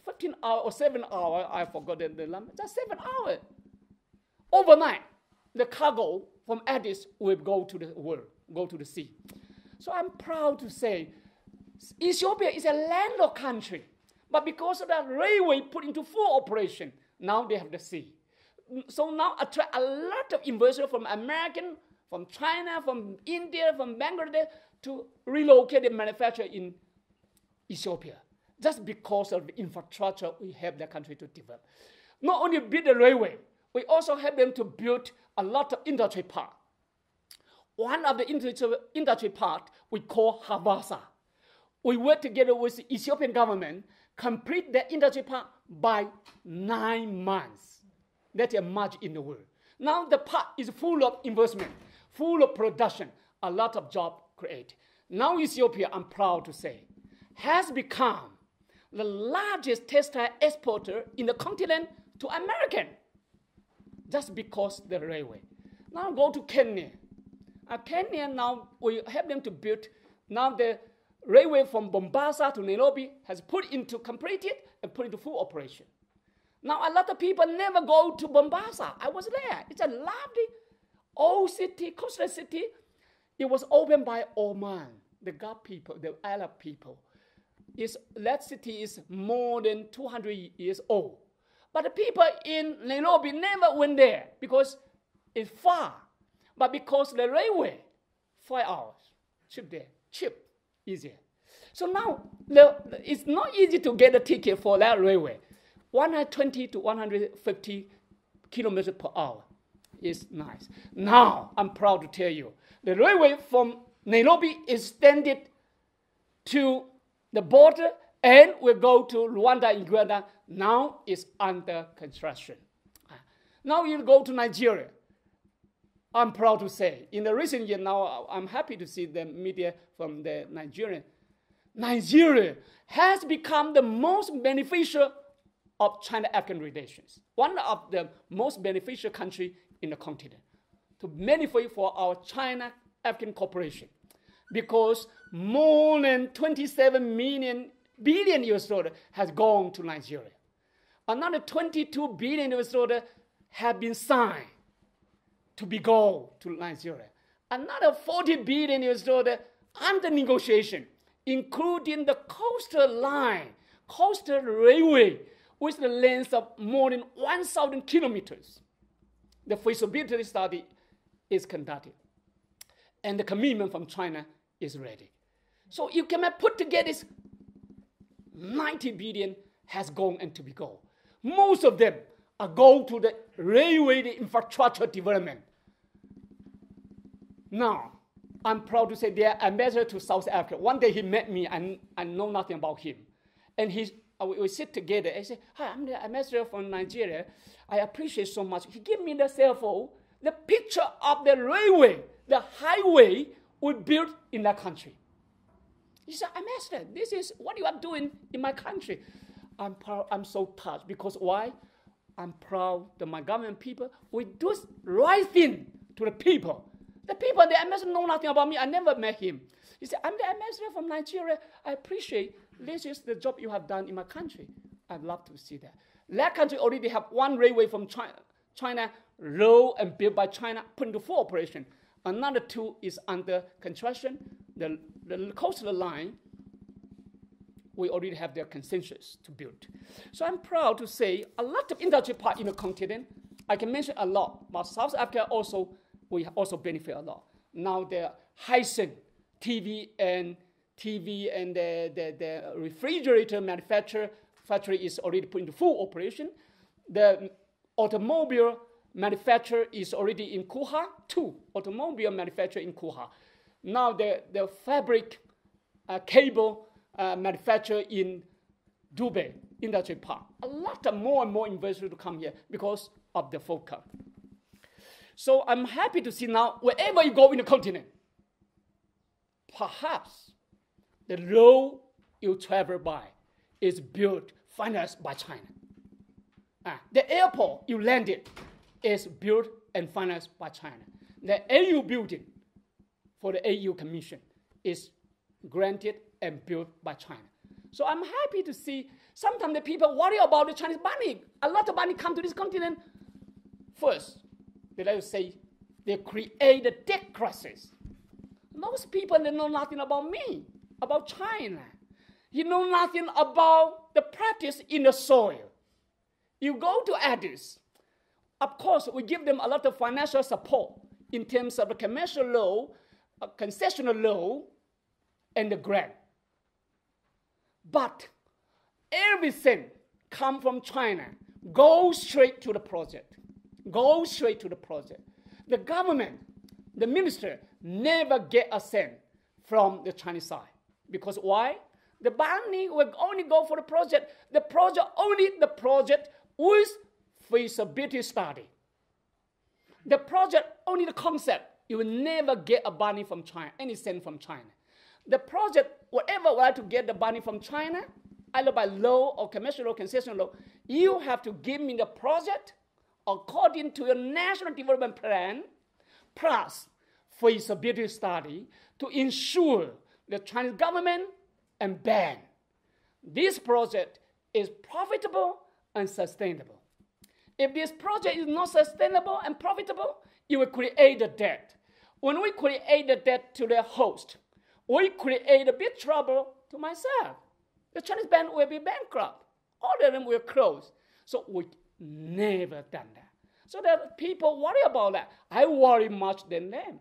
15 hours or 7 hours, I forgot the number, just 7 hours. Overnight, the cargo from Addis will go to the world, go to the sea. So I'm proud to say Ethiopia is a landlocked country, but because of that railway put into full operation, now they have the sea. Mm, so now attract a lot of investors from American, from China, from India, from Bangladesh to relocate the manufacture in Ethiopia just because of the infrastructure we help the country to develop. Not only build the railway, we also help them to build a lot of industry park. One of the industry, industry park we call Hawassa. We work together with the Ethiopian government, complete the industry park by nine months. That's a much in the world. Now the park is full of investment, full of production, a lot of job created. Now Ethiopia, I'm proud to say, has become the largest textile exporter in the continent to American, just because the railway. Now go to Kenya. Uh, Kenya now we help them to build. Now the railway from Mombasa to Nairobi has put into completed and put into full operation. Now a lot of people never go to Mombasa. I was there. It's a lovely old city, coastal city. It was opened by Oman, the Gulf people, the Arab people that city is more than 200 years old. But the people in Nairobi never went there because it's far. But because the railway, five hours, cheap there, cheap, easier. So now the, it's not easy to get a ticket for that railway. 120 to 150 kilometers per hour is nice. Now I'm proud to tell you the railway from Nairobi extended to the border and will go to Rwanda and Uganda. Now is under construction. Now you go to Nigeria. I'm proud to say, in the recent year now, I'm happy to see the media from the Nigerian. Nigeria has become the most beneficial of China-African relations, one of the most beneficial country in the continent, to benefit for our China-African cooperation, because more than 27 million billion US dollar has gone to Nigeria. Another 22 billion US dollar have been signed to be go to Nigeria. Another 40 billion US dollar under negotiation, including the coastal line, coastal railway, with the length of more than 1,000 kilometers. The feasibility study is conducted, and the commitment from China is ready. So you cannot put together this 90 billion has gone and to be gone. Most of them are go to the railway infrastructure development. Now, I'm proud to say their ambassador to South Africa. One day he met me and I know nothing about him. And he, uh, we sit together and say, Hi, I'm the ambassador from Nigeria. I appreciate so much. He gave me the cell phone, the picture of the railway, the highway we built in that country. He said, Ambassador, this is what you are doing in my country. I'm proud, I'm so touched because why? I'm proud that my government people, we do right thing to the people. The people, the ambassador know nothing about me. I never met him. He said, I'm the ambassador from Nigeria. I appreciate this is the job you have done in my country. I'd love to see that. That country already have one railway from China, China low and built by China, put into full operation. Another two is under construction. The, the coastal line, we already have their consensus to build. So I'm proud to say a lot of industry part in the continent. I can mention a lot, but South Africa also we also benefit a lot. Now the Hisense TV and TV and the, the, the refrigerator manufacturer factory is already put into full operation. The automobile manufacturer is already in Coega, two automobile manufacturer in Coega. Now the, the fabric uh, cable uh, manufacturer in Dubai Industry Park. A lot of more and more investors to come here because of the FOCAC. So I'm happy to see now wherever you go in the continent, perhaps the road you travel by is built, financed by China. Ah, the airport you landed is built and financed by China. The AU building for the AU Commission is granted and built by China. So I'm happy to see sometimes the people worry about the Chinese money. A lot of money come to this continent first did I say they create the debt crisis? Those people they know nothing about me, about China. You know nothing about the practice in the soil. You go to Addis. Of course, we give them a lot of financial support in terms of the commercial law, uh, concessional law, and the grant. But everything come from China, go straight to the project. Go straight to the project. The government, the minister, never get a cent from the Chinese side. Because why? The money will only go for the project. The project, only the project with feasibility study. The project, only the concept. You will never get a money from China, any cent from China. The project, whatever we like to get the money from China, either by law or commercial law, concession law, you have to give me the project according to your national development plan, plus feasibility study to ensure the Chinese government and ban. This project is profitable and sustainable. If this project is not sustainable and profitable, it will create a debt. When we create the debt to the host, we create a big trouble to myself. The Chinese bank will be bankrupt. All of them will close. So we Never done that. So that people worry about that. I worry much than them.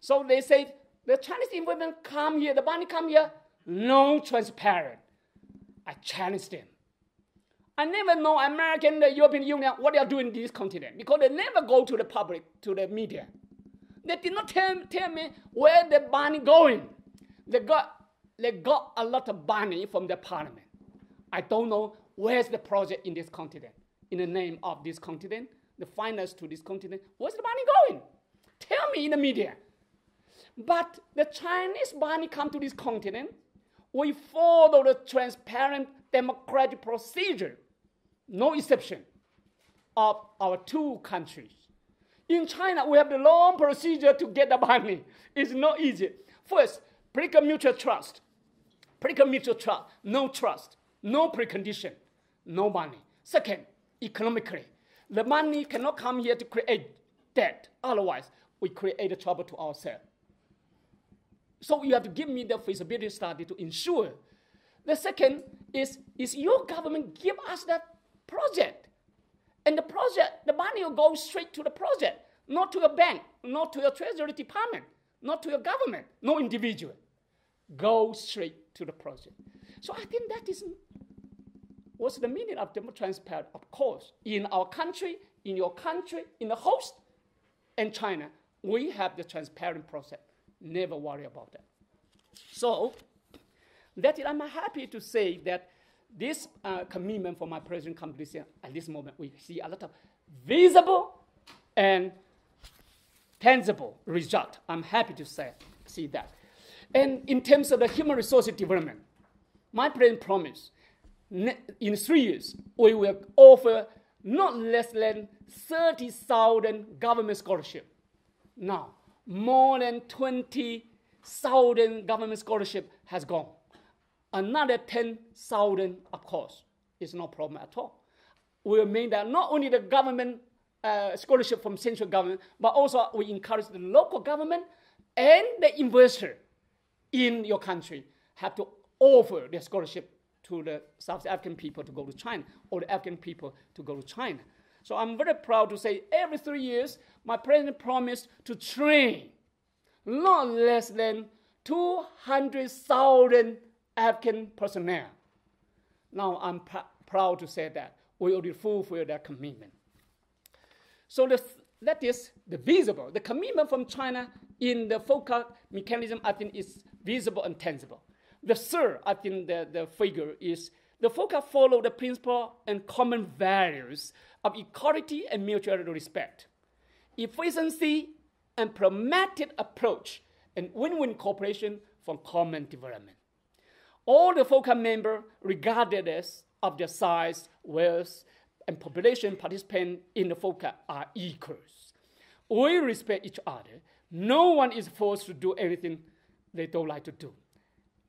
So they say the Chinese investment come here, the money come here, no transparent. I challenge them. I never know American, the European Union, what they are doing in this continent because they never go to the public, to the media. They did not tell, tell me where the money going. They got, they got a lot of money from the parliament. I don't know where's the project in this continent in the name of this continent, the finance to this continent. Where's the money going? Tell me in the media. But the Chinese money come to this continent, we follow the transparent democratic procedure, no exception, of our two countries. In China, we have the long procedure to get the money. It's not easy. First, political mutual trust. Political mutual trust, no trust, no precondition, no money. Second, economically, the money cannot come here to create debt. Otherwise, we create a trouble to ourselves. So you have to give me the feasibility study to ensure. The second is, is your government give us that project. And the project, the money will go straight to the project, not to a bank, not to your treasury department, not to your government, no individual. Go straight to the project. So I think that is what's the meaning of transparent. Of course, in our country, in your country, in the host, and China, we have the transparent process. Never worry about that. So, that I'm happy to say that this uh, commitment for my president company at this moment, we see a lot of visible and tangible result. I'm happy to say, see that. And in terms of the human resources development, my president promised in three years, we will offer not less than 30,000 government scholarship. Now, more than 20,000 government scholarship has gone. Another 10,000, of course, is no problem at all. We mean that not only the government uh, scholarship from central government, but also we encourage the local government and the investor in your country have to offer their scholarship to the South African people to go to China or the African people to go to China. So I'm very proud to say every three years, my president promised to train not less than 200,000 African personnel. Now I'm pr- proud to say that we already fulfill that commitment. So that is the visible. The commitment from China in the FOCAC mechanism, I think, is visible and tangible. The third, I think, the, the figure is the FOCAC follow the principle and common values of equality and mutual respect, efficiency and pragmatic approach, and win-win cooperation for common development. All the FOCAC members, regardless of their size, wealth, and population participant in the FOCAC are equals. We respect each other. No one is forced to do anything they don't like to do.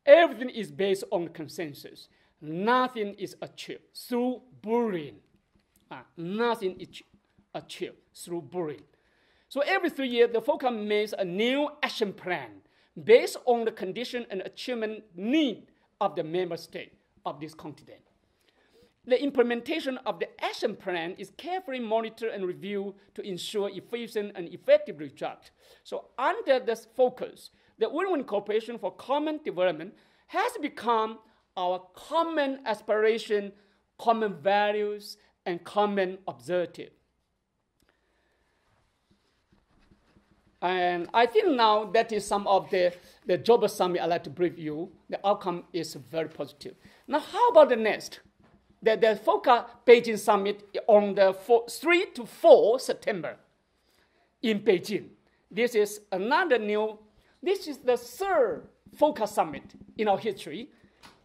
Everything is based on consensus. Nothing is achieved through bullying. Uh, nothing is achieved through bullying. So every three years, the FOCAC makes a new action plan based on the condition and achievement need of the member state of this continent. The implementation of the action plan is carefully monitored and reviewed to ensure efficient and effective results. So under this FOCAC, the win-win cooperation for common development has become our common aspiration, common values, and common objective. And I think now that is some of the, the Joburg summit I'd like to brief you. The outcome is very positive. Now, how about the next? The, the FOCAC Beijing summit on the four, 3 to 4 September in Beijing. This is another new this is the third FOCAC summit in our history.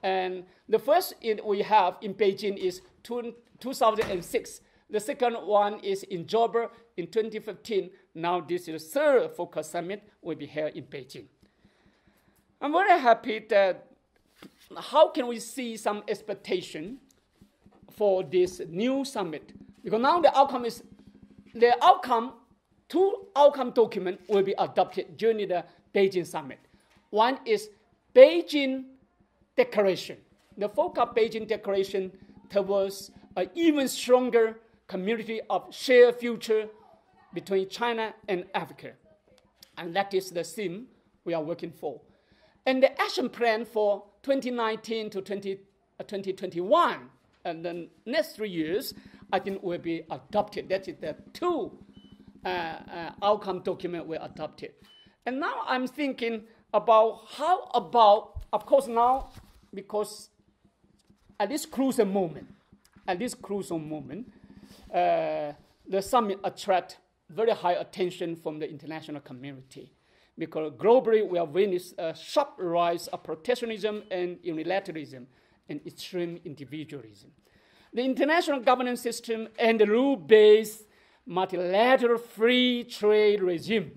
And the first we have in Beijing is two, 2006. The second one is in Joburg in 2015. Now this is the third FOCAC summit will be held in Beijing. I'm very happy that how can we see some expectation for this new summit? Because now the outcome is the outcome, two outcome document will be adopted during the Beijing summit. One is Beijing Declaration. The FOCAC Beijing Declaration towards an even stronger community of shared future between China and Africa. And that is the theme we are working for. And the action plan for 2019 to 20, uh, 2021, and the next three years, I think will be adopted. That is the two uh, uh, outcome document we adopted. And now I'm thinking about how about, of course, now, because at this crucial moment, at this crucial moment, uh, the summit attract very high attention from the international community because globally we are witnessing a uh, sharp rise of protectionism and unilateralism and extreme individualism. The international governance system and the rule-based multilateral free trade regime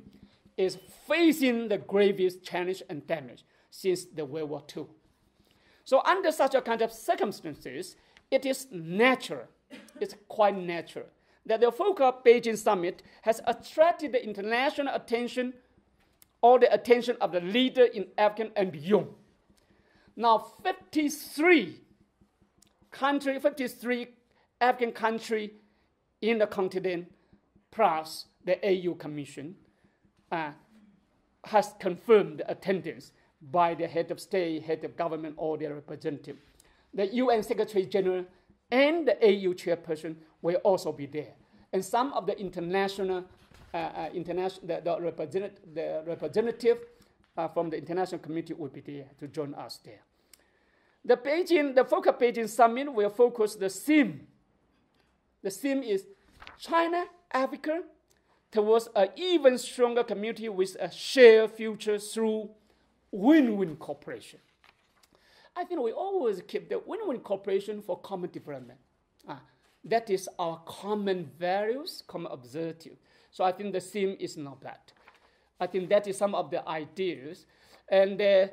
is facing the gravest challenge and damage since the World War II. So under such a kind of circumstances, it is natural, it's quite natural, that the FOCAC Beijing summit has attracted the international attention or the attention of the leader in Africa and beyond. Now, 53 country, 53 African country in the continent, plus the AU Commission, uh, has confirmed attendance by the head of state, head of government, or their representative. The UN Secretary General and the AU chairperson will also be there. And some of the international uh, uh, international, the, the, the representative uh, from the international community will be there to join us there. The Beijing, the FOCAC Beijing summit will focus the theme. The theme is China, Africa, towards an even stronger community with a shared future through win-win cooperation. I think we always keep the win-win cooperation for common development. Uh, that is our common values, common objective. So I think the theme is not bad. I think that is some of the ideas. And uh,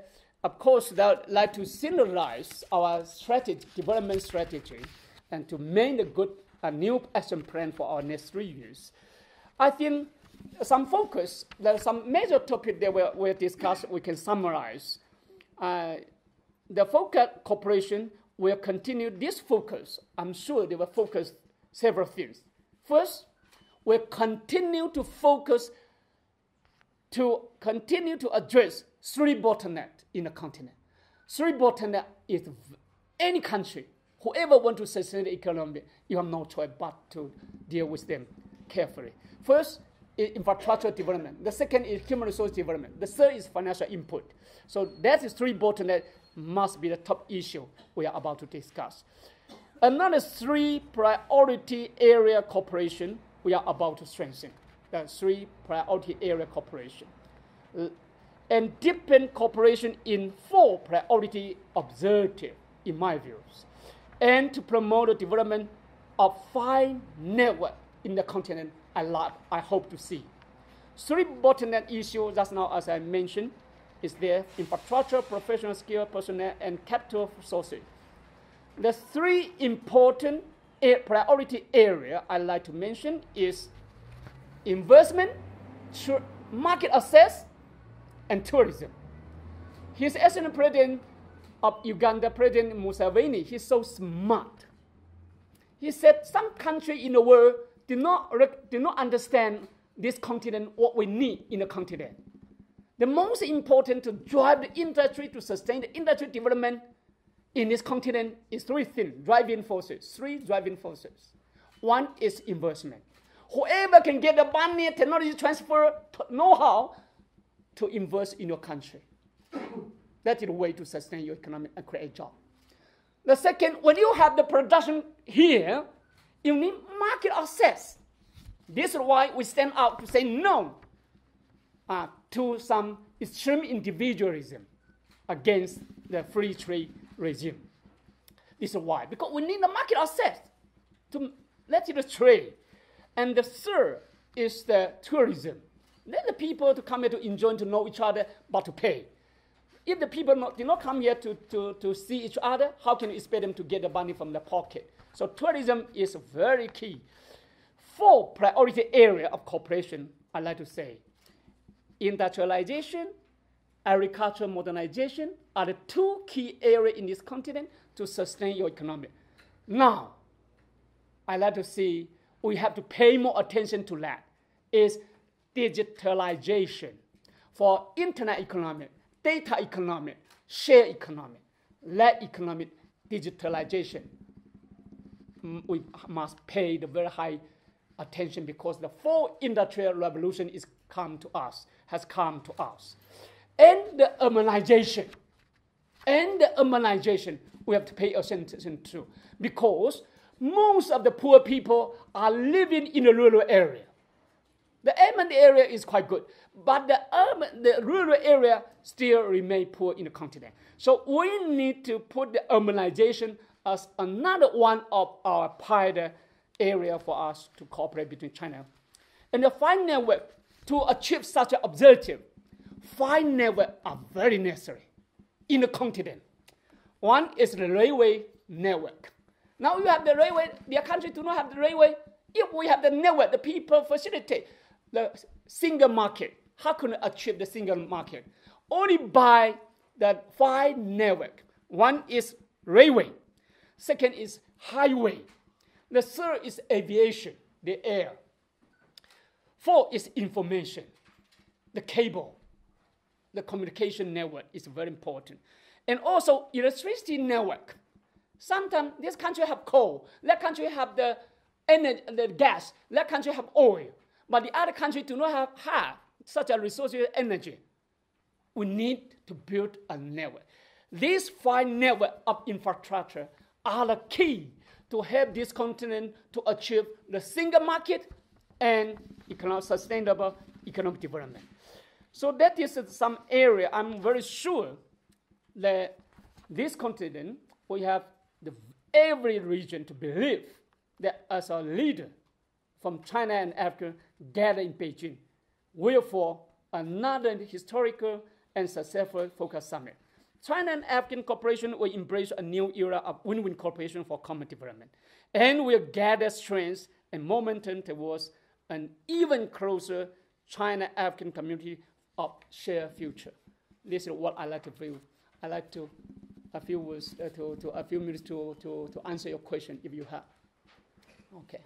of course, that like to synergize our strategy, development strategy, and to make a good a new action plan for our next three years. I think some focus, there are some major topics that we'll, we'll discuss, we can summarize. Uh, the FOCAC Corporation will continue this focus. I'm sure they will focus several things. First, will continue to focus to continue to address three bottlenecks in the continent. Three bottlenecks is any country, whoever want to sustain the economy, you have no choice but to deal with them carefully. First is infrastructure development. The second is human resource development. The third is financial input. So that is three bottlenecks must be the top issue we are about to discuss. Another three priority area cooperation we are about to strengthen the three priority area cooperation and deepen cooperation in four priority objectives, in my views, and to promote the development of five network in the continent I love, I hope to see. Three bottleneck issues just now, as I mentioned, is there infrastructure, professional skill, personnel, and capital sources. The three important priority area I'd like to mention is investment, market access, and tourism. His excellent president of Uganda, President Museveni, he's so smart. He said some country in the world do not, do not understand this continent, what we need in the continent. The most important to drive the industry, to sustain the industry development in this continent is three things, driving forces, three driving forces. One is investment. Whoever can get the money, technology transfer, know-how to invest in your country. that is the way to sustain your economy and uh, create jobs. The second, when you have the production here, you need market access. This is why we stand out to say no uh, to some extreme individualism against the free trade regime. This is why. Because we need the market access to let it trade. And the third is the tourism. Let the people to come here to enjoy, to know each other, but to pay. If the people not, did not come here to, to, to see each other, how can you expect them to get the money from the pocket? So tourism is very key. Four priority area of cooperation, I like to say. Industrialization, agricultural modernization are the two key areas in this continent to sustain your economy. Now, I'd like to see we have to pay more attention to that. Is digitalization for internet economy, data economy, share economy, that economic digitalization. We must pay the very high attention because the fourth industrial revolution is come to us, has come to us and the urbanization. And the urbanization we have to pay attention to because most of the poor people are living in a rural area. The urban area is quite good, but the urban, the rural area still remain poor in the continent. So we need to put the urbanization as another one of our pilot area for us to cooperate between China. And the final network to achieve such an objective, five network are very necessary in the continent. One is the railway network. Now you have the railway, their country do not have the railway. If we have the network, the people facilitate the single market. How can we achieve the single market? Only by the five network. One is railway. Second is highway. The third is aviation, the air. Four is information, the cable, the communication network is very important. And also electricity network. Sometimes this country have coal, that country have the energy, the gas, that country have oil, but the other country do not have, have such a resource energy. We need to build a network. These five network of infrastructure are the key to help this continent to achieve the single market and economic, sustainable economic development. So that is some area I'm very sure that this continent, we have the, every region to believe that as a leader from China and Africa gather in Beijing, wherefore another historical and successful FOCAC summit. China and African cooperation will embrace a new era of win-win cooperation for common development, and will gather strength and momentum towards an even closer China-African community of shared future. This is what I like to feel. I like to a few words uh, to, to a few minutes to, to, to answer your question if you have. Okay.